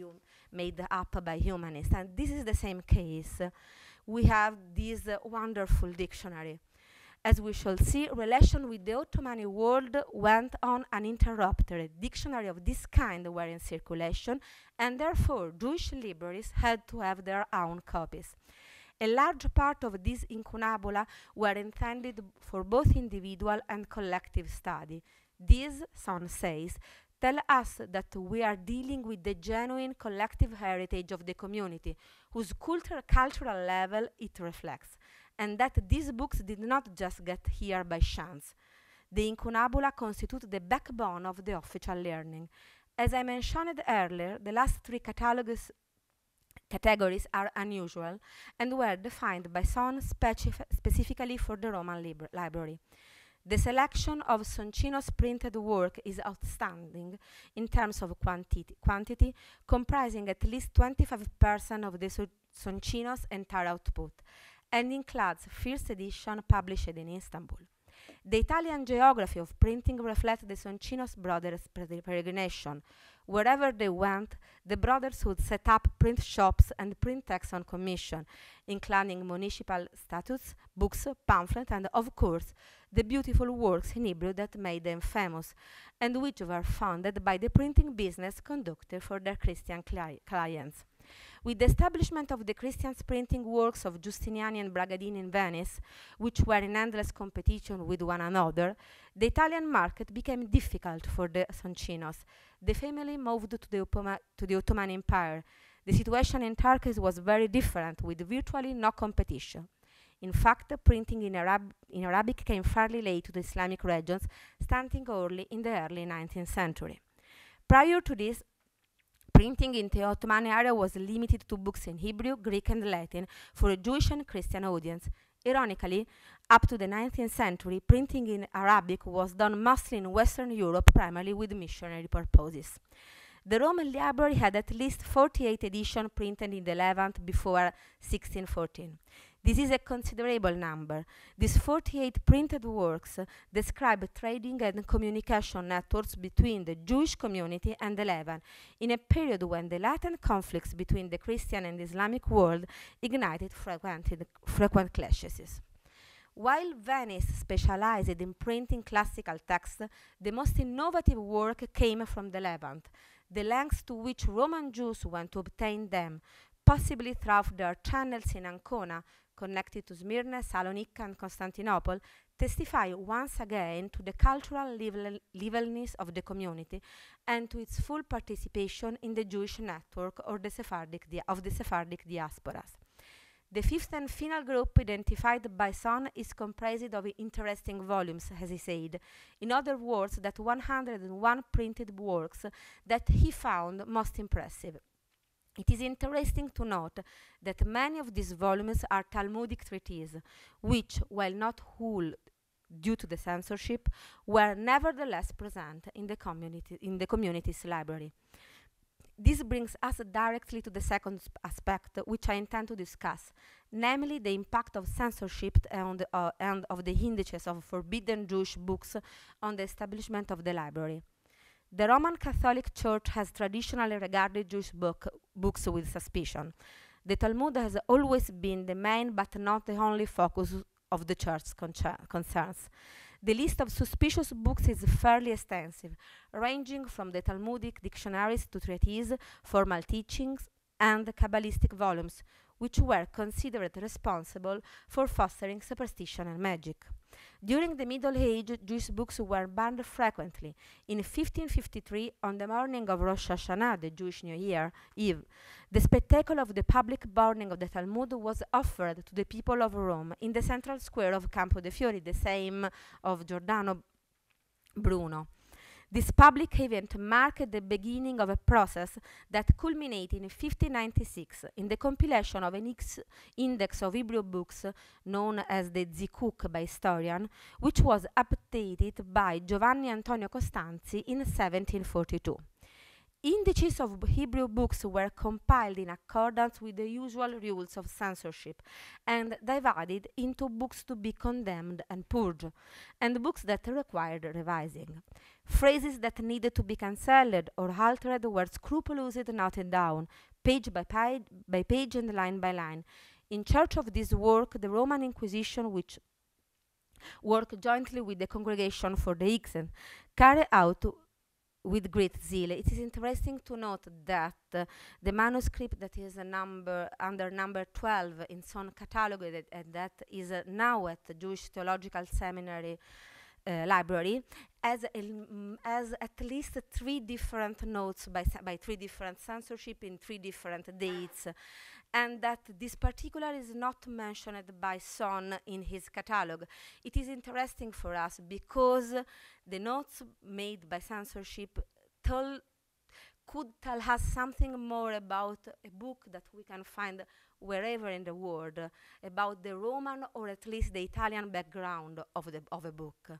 [SPEAKER 4] made up by humanists. And this is the same case. we have this uh, wonderful dictionary as we shall see, relation with the Ottoman world went on uninterrupted. Dictionary of this kind were in circulation, and therefore Jewish libraries had to have their own copies. A large part of these incunabula were intended for both individual and collective study. These, Son says, tell us that we are dealing with the genuine collective heritage of the community, whose cultural, cultural level it reflects and that these books did not just get here by chance. The incunabula constitute the backbone of the official learning. As I mentioned earlier, the last three catalogs categories are unusual and were defined by Son specif specifically for the Roman lib library. The selection of Soncino's printed work is outstanding in terms of quantity, quantity comprising at least 25% of the Soncino's entire output, and includes first edition published in Istanbul. The Italian geography of printing reflects the Soncino's brothers' peregrination. Wherever they went, the brothers would set up print shops and print texts on commission, including municipal statutes, books, pamphlets, and, of course, the beautiful works in Hebrew that made them famous, and which were funded by the printing business conducted for their Christian cli clients. With the establishment of the Christian printing works of Giustiniani and Bragadini in Venice, which were in endless competition with one another, the Italian market became difficult for the Soncinos. The family moved to the, to the Ottoman Empire. The situation in Turkey was very different, with virtually no competition. In fact, printing in, Arab in Arabic came fairly late to the Islamic regions, starting early in the early 19th century. Prior to this, Printing in the Ottoman area was limited to books in Hebrew, Greek, and Latin for a Jewish and Christian audience. Ironically, up to the 19th century, printing in Arabic was done mostly in Western Europe, primarily with missionary purposes. The Roman library had at least 48 editions printed in the Levant before 1614. This is a considerable number. These 48 printed works describe trading and communication networks between the Jewish community and the Levant in a period when the latent conflicts between the Christian and Islamic world ignited frequent clashes. While Venice specialized in printing classical texts, the most innovative work came from the Levant. The lengths to which Roman Jews went to obtain them, possibly through their channels in Ancona, connected to Smyrna, Salonika, and Constantinople, testify once again to the cultural levelness of the community and to its full participation in the Jewish network or the Sephardic of the Sephardic diasporas. The fifth and final group identified by Son is comprised of interesting volumes, as he said. In other words, that 101 printed works that he found most impressive. It is interesting to note that many of these volumes are Talmudic treatises, which, while not whole due to the censorship, were nevertheless present in the, community, in the community's library. This brings us directly to the second aspect, which I intend to discuss, namely the impact of censorship and, uh, and of the indices of forbidden Jewish books on the establishment of the library. The Roman Catholic Church has traditionally regarded Jewish book, books with suspicion. The Talmud has always been the main but not the only focus of the church's concerns. The list of suspicious books is fairly extensive, ranging from the Talmudic dictionaries to treatises, formal teachings, and Kabbalistic volumes, which were considered responsible for fostering superstition and magic. During the Middle Age, Jewish books were banned frequently. In 1553, on the morning of Rosh Hashanah, the Jewish New Year Eve, the spectacle of the public burning of the Talmud was offered to the people of Rome in the central square of Campo de' Fiori, the same of Giordano Bruno. This public event marked the beginning of a process that culminated in 1596 in the compilation of an index of Hebrew books known as the Zikuk by historian, which was updated by Giovanni Antonio Costanzi in 1742. Indices of Hebrew books were compiled in accordance with the usual rules of censorship and divided into books to be condemned and purged, and books that required revising. Phrases that needed to be cancelled or altered were scrupulously noted down, page by page, by page and line by line. In charge of this work, the Roman Inquisition, which worked jointly with the Congregation for the Hexen, carried out with great zeal. It is interesting to note that uh, the manuscript that is a number under number 12 in Son catalog that, uh, that is uh, now at the Jewish Theological Seminary uh, library as, as at least three different notes by, by three different censorship in three different dates and that this particular is not mentioned by Son in his catalog. It is interesting for us because the notes made by censorship tell, could tell us something more about a book that we can find wherever in the world, about the Roman or at least the Italian background of, the, of a book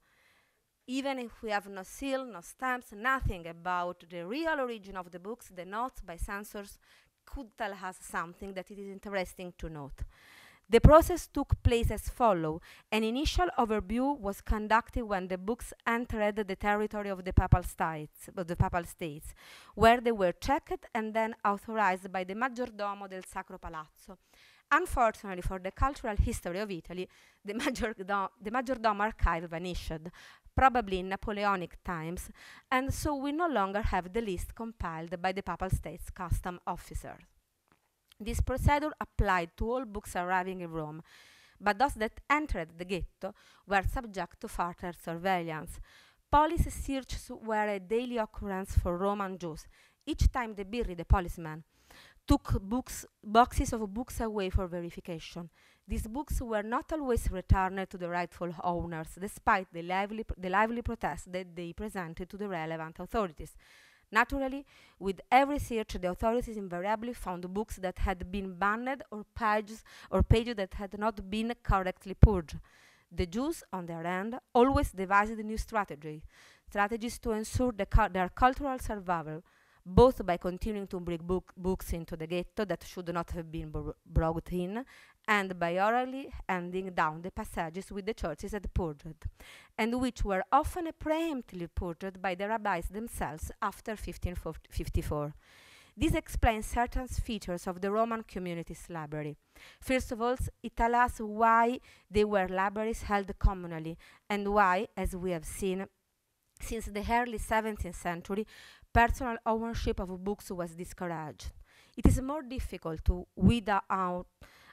[SPEAKER 4] even if we have no seal, no stamps, nothing about the real origin of the books, the notes by censors could tell us something that it is interesting to note. The process took place as follows. An initial overview was conducted when the books entered the territory of the papal states, the papal states, where they were checked and then authorized by the maggiordomo del Sacro Palazzo. Unfortunately for the cultural history of Italy, the, the Majordomo archive vanished, probably in Napoleonic times, and so we no longer have the list compiled by the Papal States custom officers. This procedure applied to all books arriving in Rome, but those that entered the ghetto were subject to further surveillance. Police searches were a daily occurrence for Roman Jews. Each time they buried the policeman, took books, boxes of books away for verification. These books were not always returned to the rightful owners, despite the lively, the lively protests that they presented to the relevant authorities. Naturally, with every search, the authorities invariably found books that had been banned or pages, or pages that had not been correctly purged. The Jews, on their end, always devised new strategy, strategies to ensure the cu their cultural survival, both by continuing to bring book, books into the ghetto that should not have been brought in, and by orally handing down the passages with the churches had purged, and which were often preemptively purged by the rabbis themselves after 1554. This explains certain features of the Roman community's library. First of all, it tells us why they were libraries held communally, and why, as we have seen, since the early 17th century, personal ownership of books was discouraged. It is more difficult to weed out,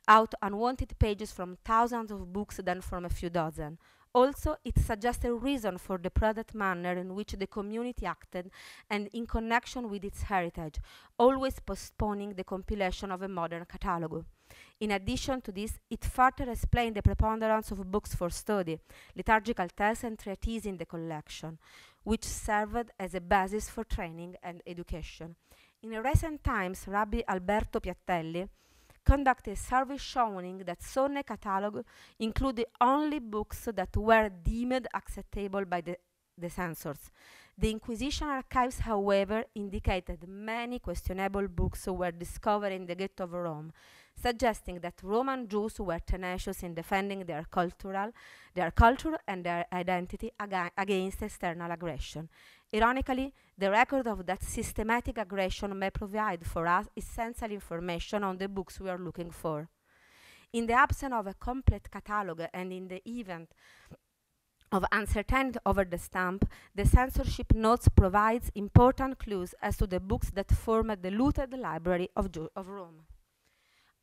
[SPEAKER 4] out unwanted pages from thousands of books than from a few dozen. Also, it suggests a reason for the prudent manner in which the community acted and in connection with its heritage, always postponing the compilation of a modern catalogue. In addition to this, it further explained the preponderance of books for study, liturgical texts and treatises in the collection, which served as a basis for training and education. In recent times, Rabbi Alberto Piattelli conducted a survey showing that Sonne catalog included only books that were deemed acceptable by the the censors. The Inquisition archives, however, indicated many questionable books were discovered in the ghetto of Rome, suggesting that Roman Jews were tenacious in defending their cultural, their culture and their identity aga against external aggression. Ironically, the record of that systematic aggression may provide for us essential information on the books we are looking for. In the absence of a complete catalogue and in the event of uncertainty over the stamp, the censorship notes provides important clues as to the books that form the looted library of, Ju of Rome.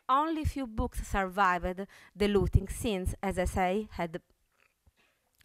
[SPEAKER 4] Only few books survived the looting since, as I say, had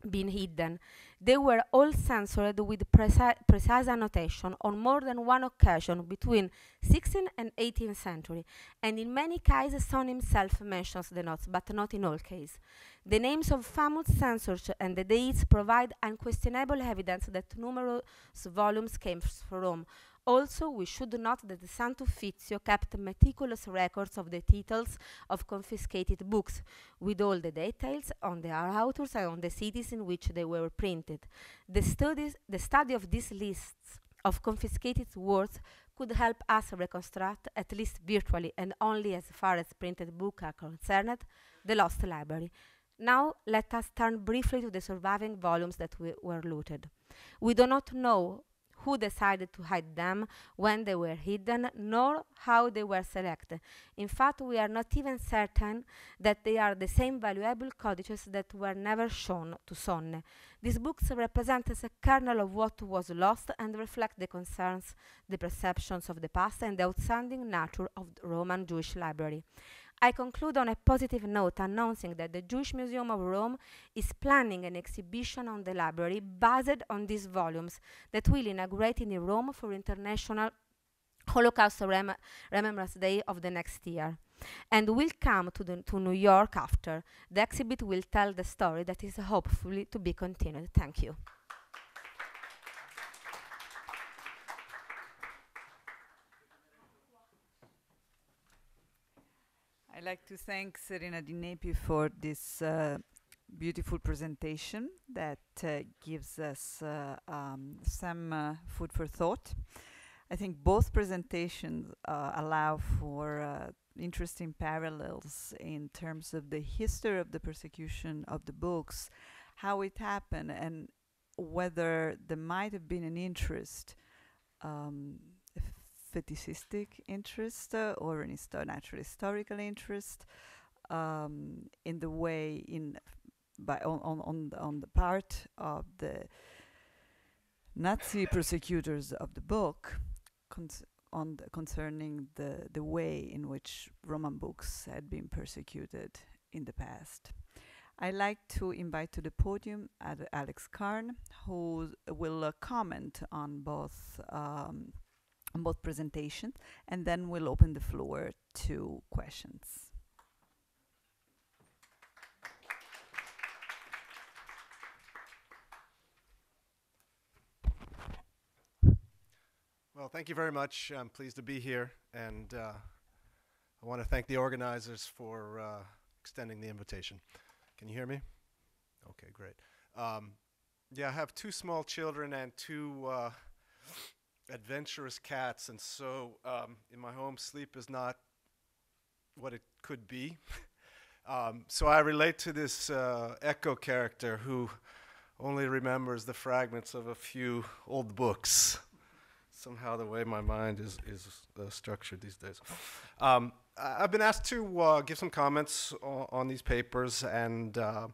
[SPEAKER 4] been hidden. They were all censored with preci precise annotation on more than one occasion between 16th and 18th century, and in many cases Son himself mentions the notes, but not in all cases. The names of famous censors and the dates provide unquestionable evidence that numerous volumes came from Rome, also, we should note that the Sant'Uffizio kept meticulous records of the titles of confiscated books, with all the details on their authors and on the cities in which they were printed. The, studies, the study of these lists of confiscated works could help us reconstruct, at least virtually and only as far as printed books are concerned, the lost library. Now, let us turn briefly to the surviving volumes that were looted. We do not know who decided to hide them, when they were hidden, nor how they were selected. In fact, we are not even certain that they are the same valuable codices that were never shown to Sonne. These books represent a kernel of what was lost and reflect the concerns, the perceptions of the past, and the outstanding nature of the Roman Jewish library. I conclude on a positive note announcing that the Jewish Museum of Rome is planning an exhibition on the library based on these volumes that will inaugurate in Rome for International Holocaust Rem Remembrance Day of the next year and will come to, the, to New York after. The exhibit will tell the story that is hopefully to be continued. Thank you.
[SPEAKER 2] I'd like to thank Serena Di Nepi for this uh, beautiful presentation that uh, gives us uh, um, some uh, food for thought. I think both presentations uh, allow for uh, interesting parallels in terms of the history of the persecution of the books, how it happened, and whether there might have been an interest um, fetishistic interest uh, or an histo natural historical interest um, in the way in by on on on the, on the part of the Nazi prosecutors of the book on the, concerning the the way in which Roman books had been persecuted in the past. I'd like to invite to the podium Alex Karn, who will uh, comment on both um, on both presentations, and then we'll open the floor to questions.
[SPEAKER 5] Well, thank you very much. I'm pleased to be here, and uh, I want to thank the organizers for uh, extending the invitation. Can you hear me? Okay, great. Um, yeah, I have two small children and two uh, adventurous cats, and so um, in my home, sleep is not what it could be. um, so I relate to this uh, Echo character who only remembers the fragments of a few old books. Somehow, the way my mind is is uh, structured these days. Um, I've been asked to uh, give some comments on, on these papers and uh,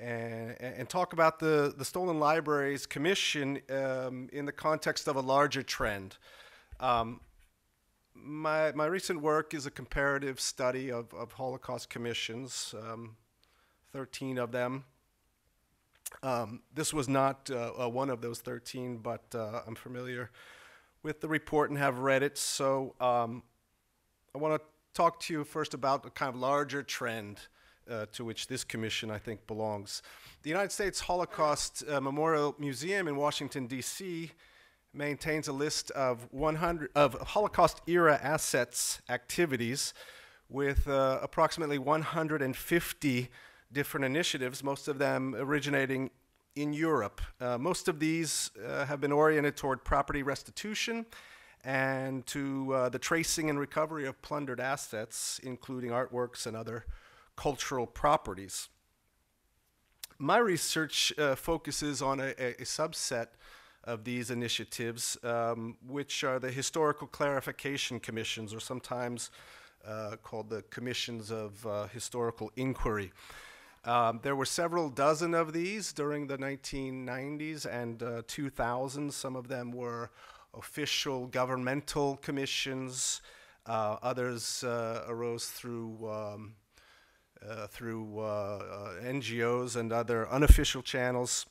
[SPEAKER 5] and, and talk about the, the Stolen Libraries Commission um, in the context of a larger trend. Um, my, my recent work is a comparative study of, of Holocaust commissions, um, 13 of them. Um, this was not uh, uh, one of those 13, but uh, I'm familiar with the report and have read it. So um, I want to talk to you first about a kind of larger trend uh, to which this commission, I think, belongs. The United States Holocaust uh, Memorial Museum in Washington, D.C. maintains a list of 100 of Holocaust era assets activities with uh, approximately 150 different initiatives, most of them originating in Europe. Uh, most of these uh, have been oriented toward property restitution and to uh, the tracing and recovery of plundered assets, including artworks and other cultural properties. My research uh, focuses on a, a, subset of these initiatives, um, which are the historical clarification commissions, or sometimes uh, called the commissions of uh, historical inquiry. Um, there were several dozen of these during the 1990s and uh, 2000s. Some of them were official governmental commissions. Uh, others uh, arose through um, uh, through uh, uh, NGOs and other unofficial channels.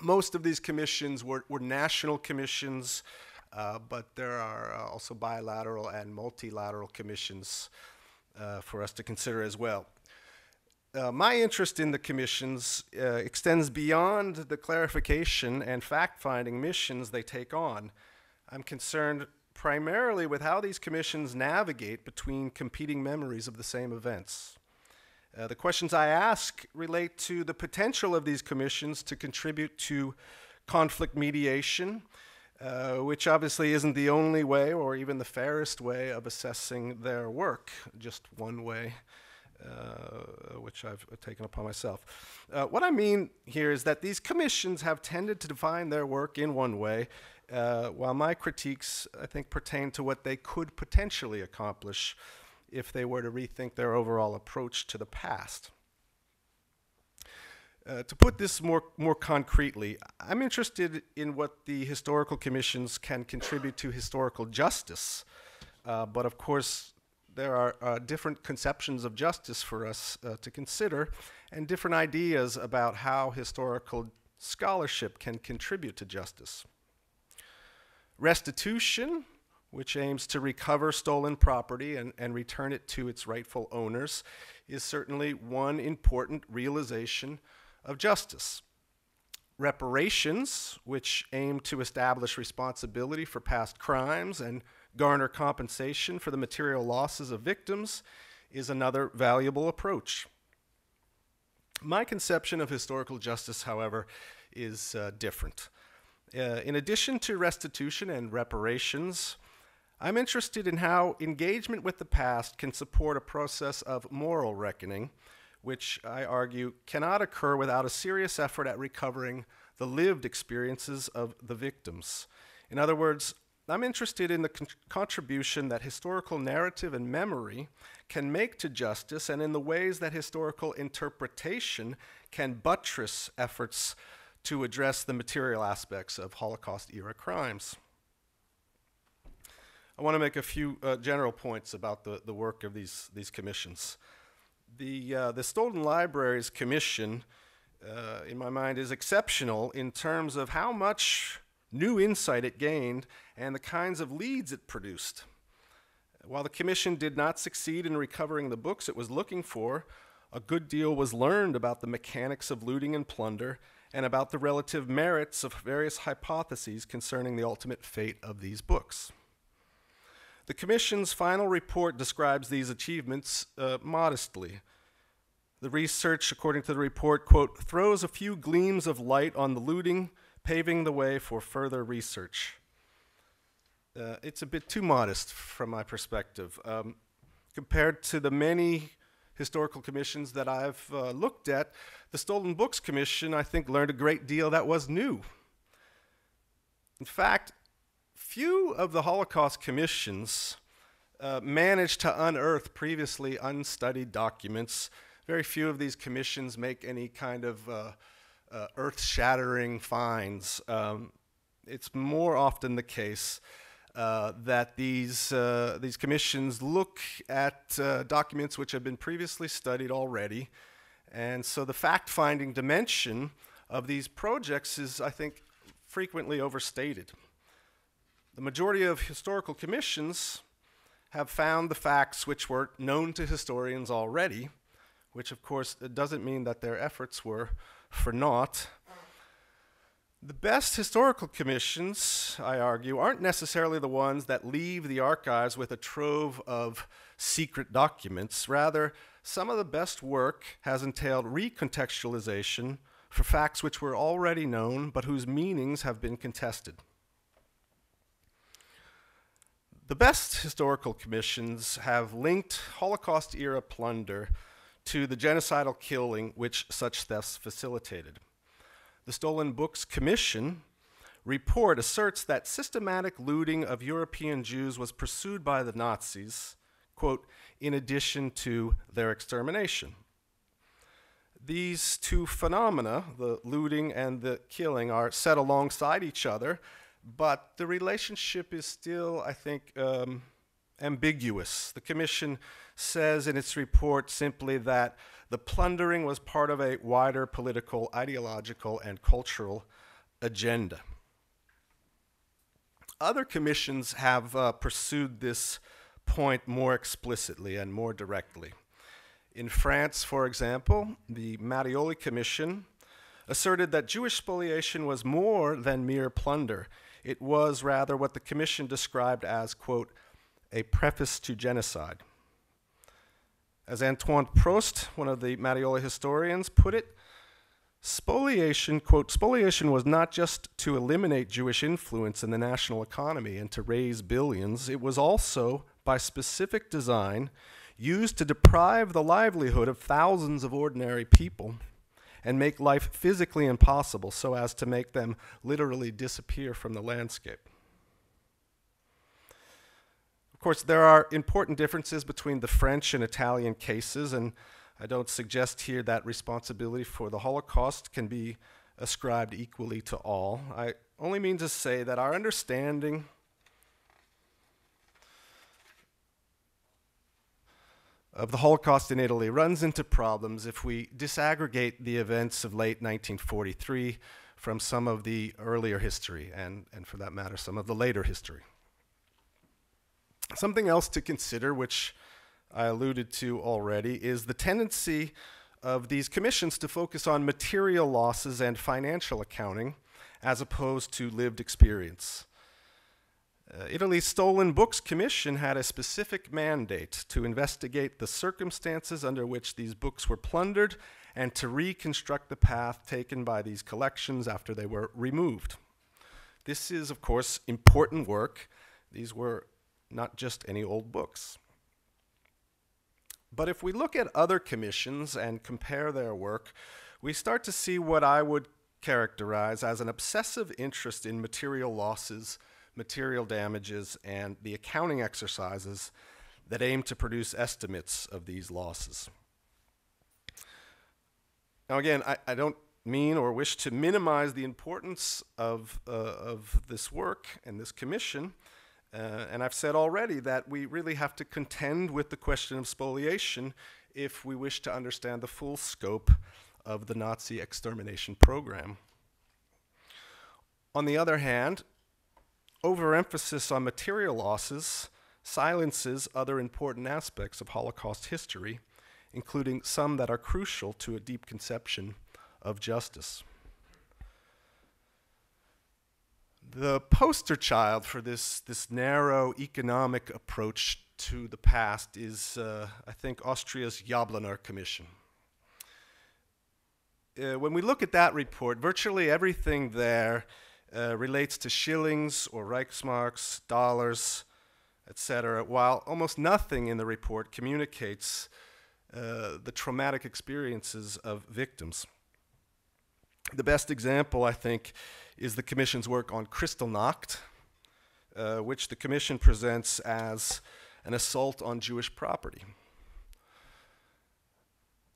[SPEAKER 5] Most of these commissions were, were national commissions, but there are also bilateral and multilateral commissions for us to consider as well. Uh, my interest in the commissions uh, extends beyond the clarification and fact finding missions they take on. I'm concerned primarily with how these commissions navigate between competing memories of the same events. Uh, the questions I ask relate to the potential of these commissions to contribute to conflict mediation, uh, which obviously isn't the only way or even the fairest way of assessing their work, just one way. Uh, which I've taken upon myself. Uh, what I mean here is that these commissions have tended to define their work in one way, uh, while my critiques, I think, pertain to what they could potentially accomplish if they were to rethink their overall approach to the past. Uh, to put this more, more concretely, I'm interested in what the historical commissions can contribute to historical justice. Uh, but of course, there are uh, different conceptions of justice for us uh, to consider and different ideas about how historical scholarship can contribute to justice. Restitution, which aims to recover stolen property and, and return it to its rightful owners, is certainly one important realization of justice. Reparations, which aim to establish responsibility for past crimes and garner compensation for the material losses of victims is another valuable approach. My conception of historical justice, however, is uh, different. Uh, in addition to restitution and reparations, I'm interested in how engagement with the past can support a process of moral reckoning, which I argue cannot occur without a serious effort at recovering the lived experiences of the victims. In other words, I'm interested in the con- contribution that historical narrative and memory can make to justice and in the ways that historical interpretation can buttress efforts to address the material aspects of Holocaust era crimes. I want to make a few uh, general points about the, the work of these, these commissions. The, uh, the Stolen Libraries Commission, uh, in my mind, is exceptional in terms of how much new insight it gained, and the kinds of leads it produced. While the Commission did not succeed in recovering the books it was looking for, a good deal was learned about the mechanics of looting and plunder and about the relative merits of various hypotheses concerning the ultimate fate of these books. The Commission's final report describes these achievements uh, modestly. The research, according to the report, quote, throws a few gleams of light on the looting, paving the way for further research. Uh, it's a bit too modest from my perspective. Um, compared to the many historical commissions that I've uh, looked at, the Stolen Books Commission, I think, learned a great deal that was new. In fact, few of the Holocaust commissions uh, managed to unearth previously unstudied documents. Very few of these commissions make any kind of uh, uh, earth shattering finds. Um, it's more often the case uh, that these, uh, these commissions look at uh, documents which have been previously studied already. And so the fact finding dimension of these projects is, I think, frequently overstated. The majority of historical commissions have found the facts which were known to historians already, which of course doesn't mean that their efforts were for naught. The best historical commissions, I argue, aren't necessarily the ones that leave the archives with a trove of secret documents. Rather, some of the best work has entailed recontextualization for facts which were already known but whose meanings have been contested. The best historical commissions have linked Holocaust era plunder to the genocidal killing which such thefts facilitated. The Stolen Books Commission report asserts that systematic looting of European Jews was pursued by the Nazis, quote, in addition to their extermination. These two phenomena, the looting and the killing, are set alongside each other, but the relationship is still, I think, um, ambiguous. The Commission says in its report simply that the plundering was part of a wider political, ideological, and cultural agenda. Other commissions have uh, pursued this point more explicitly and more directly. In France, for example, the Mattéoli Commission asserted that Jewish spoliation was more than mere plunder. It was rather what the Commission described as, quote, a preface to genocide. As Antoine Prost, one of the Mattéoli historians, put it, spoliation, quote, spoliation was not just to eliminate Jewish influence in the national economy and to raise billions, it was also, by specific design, used to deprive the livelihood of thousands of ordinary people and make life physically impossible so as to make them literally disappear from the landscape course, there are important differences between the French and Italian cases, and I don't suggest here that responsibility for the Holocaust can be ascribed equally to all. I only mean to say that our understanding of the Holocaust in Italy runs into problems if we disaggregate the events of late 1943 from some of the earlier history, and, and for that matter, some of the later history. Something else to consider, which I alluded to already, is the tendency of these commissions to focus on material losses and financial accounting as opposed to lived experience. Uh, Italy's Stolen Books Commission had a specific mandate to investigate the circumstances under which these books were plundered and to reconstruct the path taken by these collections after they were removed. This is, of course, important work. These were not just any old books. But if we look at other commissions and compare their work, we start to see what I would characterize as an obsessive interest in material losses, material damages, and the accounting exercises that aim to produce estimates of these losses. Now, again, I, I don't mean or wish to minimize the importance of, uh, of this work and this commission. Uh, and I've said already that we really have to contend with the question of spoliation if we wish to understand the full scope of the Nazi extermination program. On the other hand, overemphasis on material losses silences other important aspects of Holocaust history, including some that are crucial to a deep conception of justice. The poster child for this, this narrow economic approach to the past is, uh, I think, Austria's Jabloner Commission. Uh, when we look at that report, virtually everything there uh, relates to shillings or Reichsmarks, dollars, etc., while almost nothing in the report communicates uh, the traumatic experiences of victims. The best example, I think, is the Commission's work on Kristallnacht, uh, which the Commission presents as an assault on Jewish property.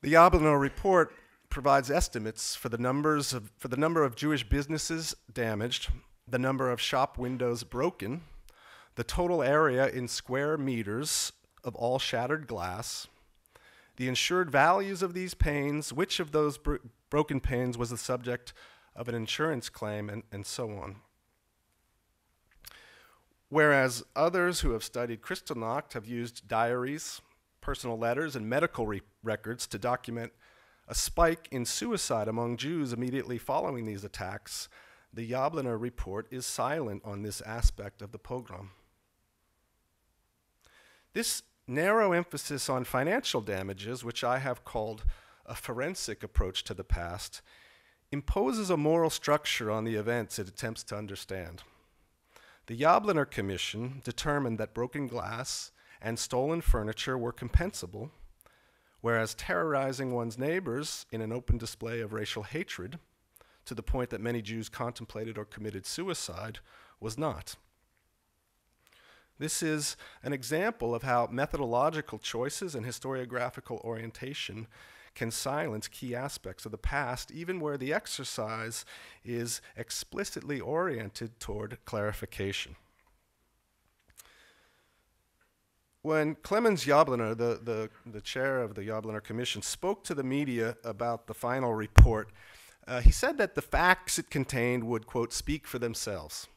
[SPEAKER 5] The Jabloner report provides estimates for the, numbers of, for the number of Jewish businesses damaged, the number of shop windows broken, the total area in square meters of all shattered glass, the insured values of these panes, which of those bro- broken panes was the subject of an insurance claim, and, and so on. whereas others who have studied Kristallnacht have used diaries, personal letters, and medical re- records to document a spike in suicide among Jews immediately following these attacks, the Jabloner report is silent on this aspect of the pogrom. This narrow emphasis on financial damages, which I have called a forensic approach to the past, imposes a moral structure on the events it attempts to understand. The Jabloner Commission determined that broken glass and stolen furniture were compensable, whereas terrorizing one's neighbors in an open display of racial hatred, to the point that many Jews contemplated or committed suicide, was not. This is an example of how methodological choices and historiographical orientation can silence key aspects of the past, even where the exercise is explicitly oriented toward clarification. When Clemens Jabloner, the, the, the chair of the Jabloner Commission, spoke to the media about the final report, uh, he said that the facts it contained would, quote, speak for themselves.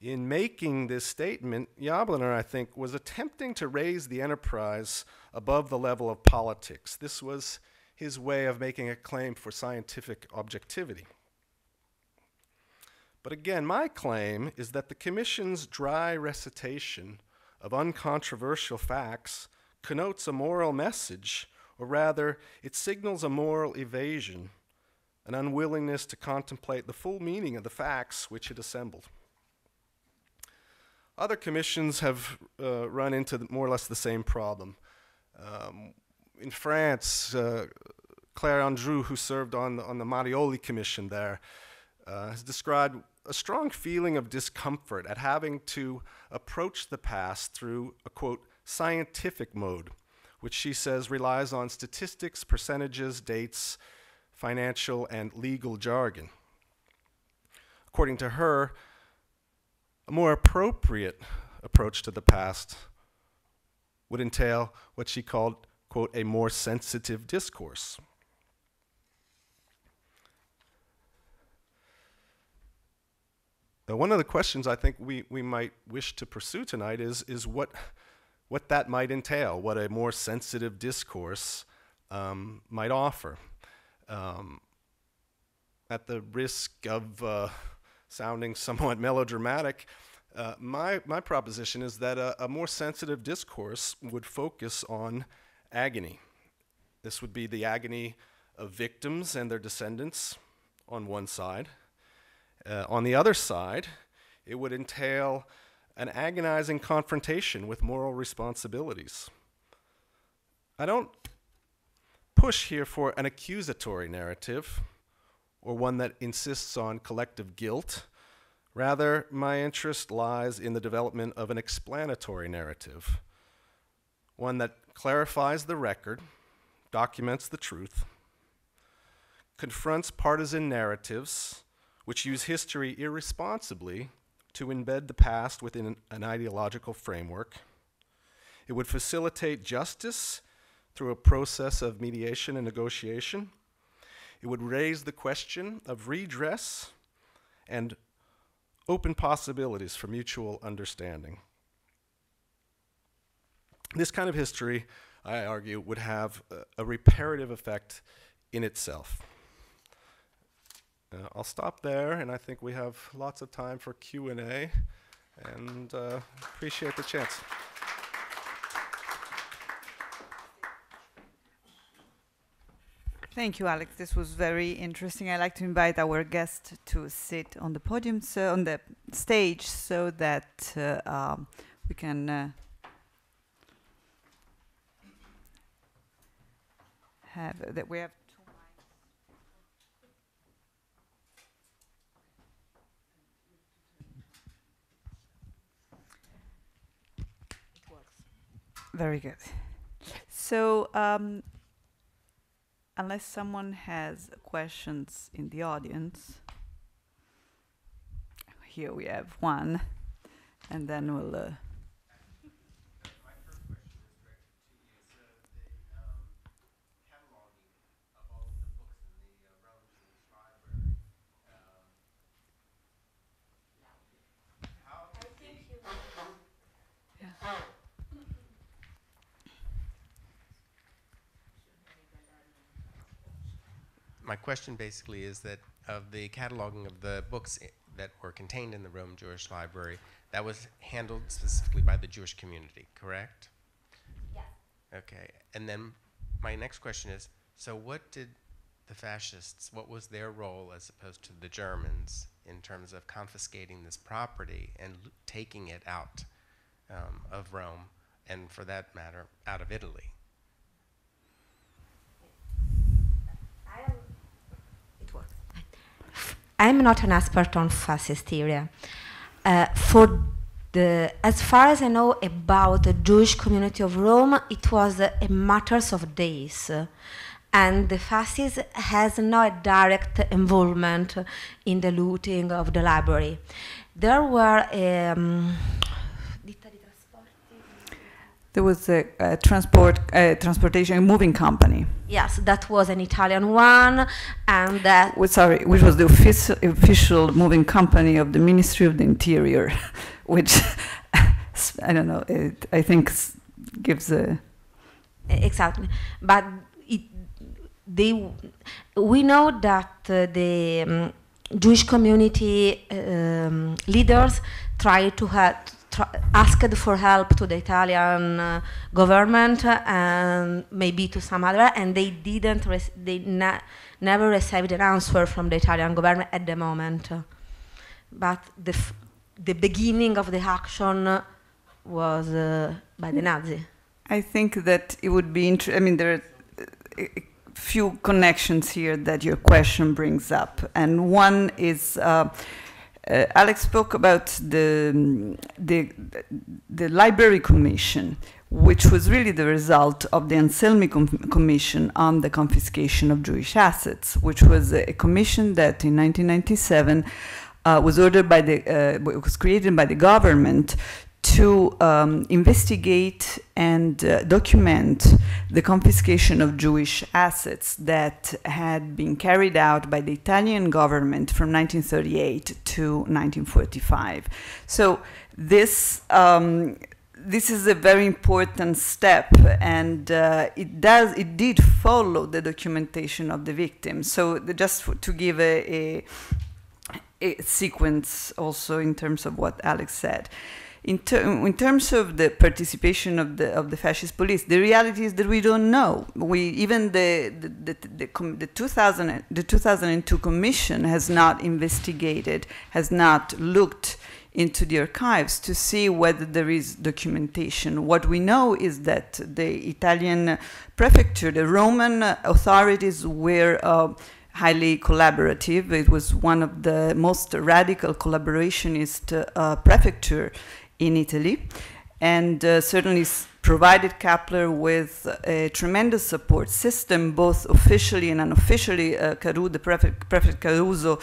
[SPEAKER 5] In making this statement, Jabloner, I think, was attempting to raise the enterprise above the level of politics. This was his way of making a claim for scientific objectivity. But again, my claim is that the Commission's dry recitation of uncontroversial facts connotes a moral message, or rather, it signals a moral evasion, an unwillingness to contemplate the full meaning of the facts which it assembled. Other commissions have uh, run into more or less the same problem. Um, in France, uh, Claire Andrieu, who served on the, on the Mattéoli Commission there, uh, has described a strong feeling of discomfort at having to approach the past through a quote, scientific mode, which she says relies on statistics, percentages, dates, financial, and legal jargon. According to her, a more appropriate approach to the past would entail what she called, quote, a more sensitive discourse. Now, one of the questions I think we, we might wish to pursue tonight is, is what, what that might entail, what a more sensitive discourse um, might offer. Um, at the risk of uh, sounding somewhat melodramatic, uh, my, my proposition is that a, a, more sensitive discourse would focus on agony. This would be the agony of victims and their descendants on one side. Uh, on the other side, it would entail an agonizing confrontation with moral responsibilities. I don't push here for an accusatory narrative or one that insists on collective guilt. Rather, my interest lies in the development of an explanatory narrative, one that clarifies the record, documents the truth, confronts partisan narratives which use history irresponsibly to embed the past within an, ideological framework. It would facilitate justice through a process of mediation and negotiation it would raise the question of redress and open possibilities for mutual understanding. This kind of history, I argue, would have a, a reparative effect in itself. Uh, I'll stop there, and I think we have lots of time for Q&A, and uh, appreciate the chance.
[SPEAKER 2] Thank you, Alex. This was very interesting. I'd like to invite our guest to sit on the podium, so on the stage, so that uh, um, we can uh, have that we have. Very good. So um, unless someone has questions in the audience, here we have one, and then we'll. Uh,
[SPEAKER 6] my question basically is that of the cataloging of the books i- that were contained in the Rome Jewish Library, that was handled specifically by the Jewish community, correct?
[SPEAKER 4] Yes.
[SPEAKER 6] Okay. And then my next question is so, what did the fascists, what was their role as opposed to the Germans in terms of confiscating this property and l- taking it out um, of Rome and, for that matter, out of Italy?
[SPEAKER 4] I am, it works. I'm not an expert on fascist area. Uh, for the, as far as I know about the Jewish community of Rome, it was a matters of days. and the fascists has no direct involvement in the looting of the library. There were um,
[SPEAKER 2] There was a, a transport, uh, transportation, moving company.
[SPEAKER 4] yes, that was an Italian one, and that
[SPEAKER 2] Well, sorry, which was the official, official moving company of the Ministry of the Interior, which I don't know. It, I think gives a
[SPEAKER 4] exactly but it, they we know that uh, the um, jewish community um, leaders try to have asked for help to the italian uh, government and maybe to some other and they didn't they na- never received an answer from the italian government at the moment but the the beginning of the action was uh, by the nazi
[SPEAKER 2] I think that it would be interesting. I mean, there are uh, a few connections here that your question brings up, and one is. Uh, uh, Alex spoke about the, the the library commission, which was really the result of the Anselmi com- commission on the confiscation of Jewish assets, which was a, a commission that in 1997 uh, was ordered by the uh, was created by the government to um, investigate and uh, document the confiscation of Jewish assets that had been carried out by the Italian government from 1938 to 1945. So this um, this is a very important step, and uh, it does it did follow the documentation of the victims. So the, just for, to give a, a a sequence also in terms of what Alex said. In, ter- in terms of the participation of the of the fascist police, the reality is that we don't know. We even the the the, the, the 2000 the 2002 commission has not investigated, has not looked into the archives to see whether there is documentation. What we know is that the Italian prefecture, the Roman authorities were. Uh, highly collaborative. It was one of the most radical collaborationist uh, prefecture in Italy, and uh, certainly provided Kappler with a tremendous support system, both officially and unofficially. Uh, Caru, the prefect, prefect Caruso,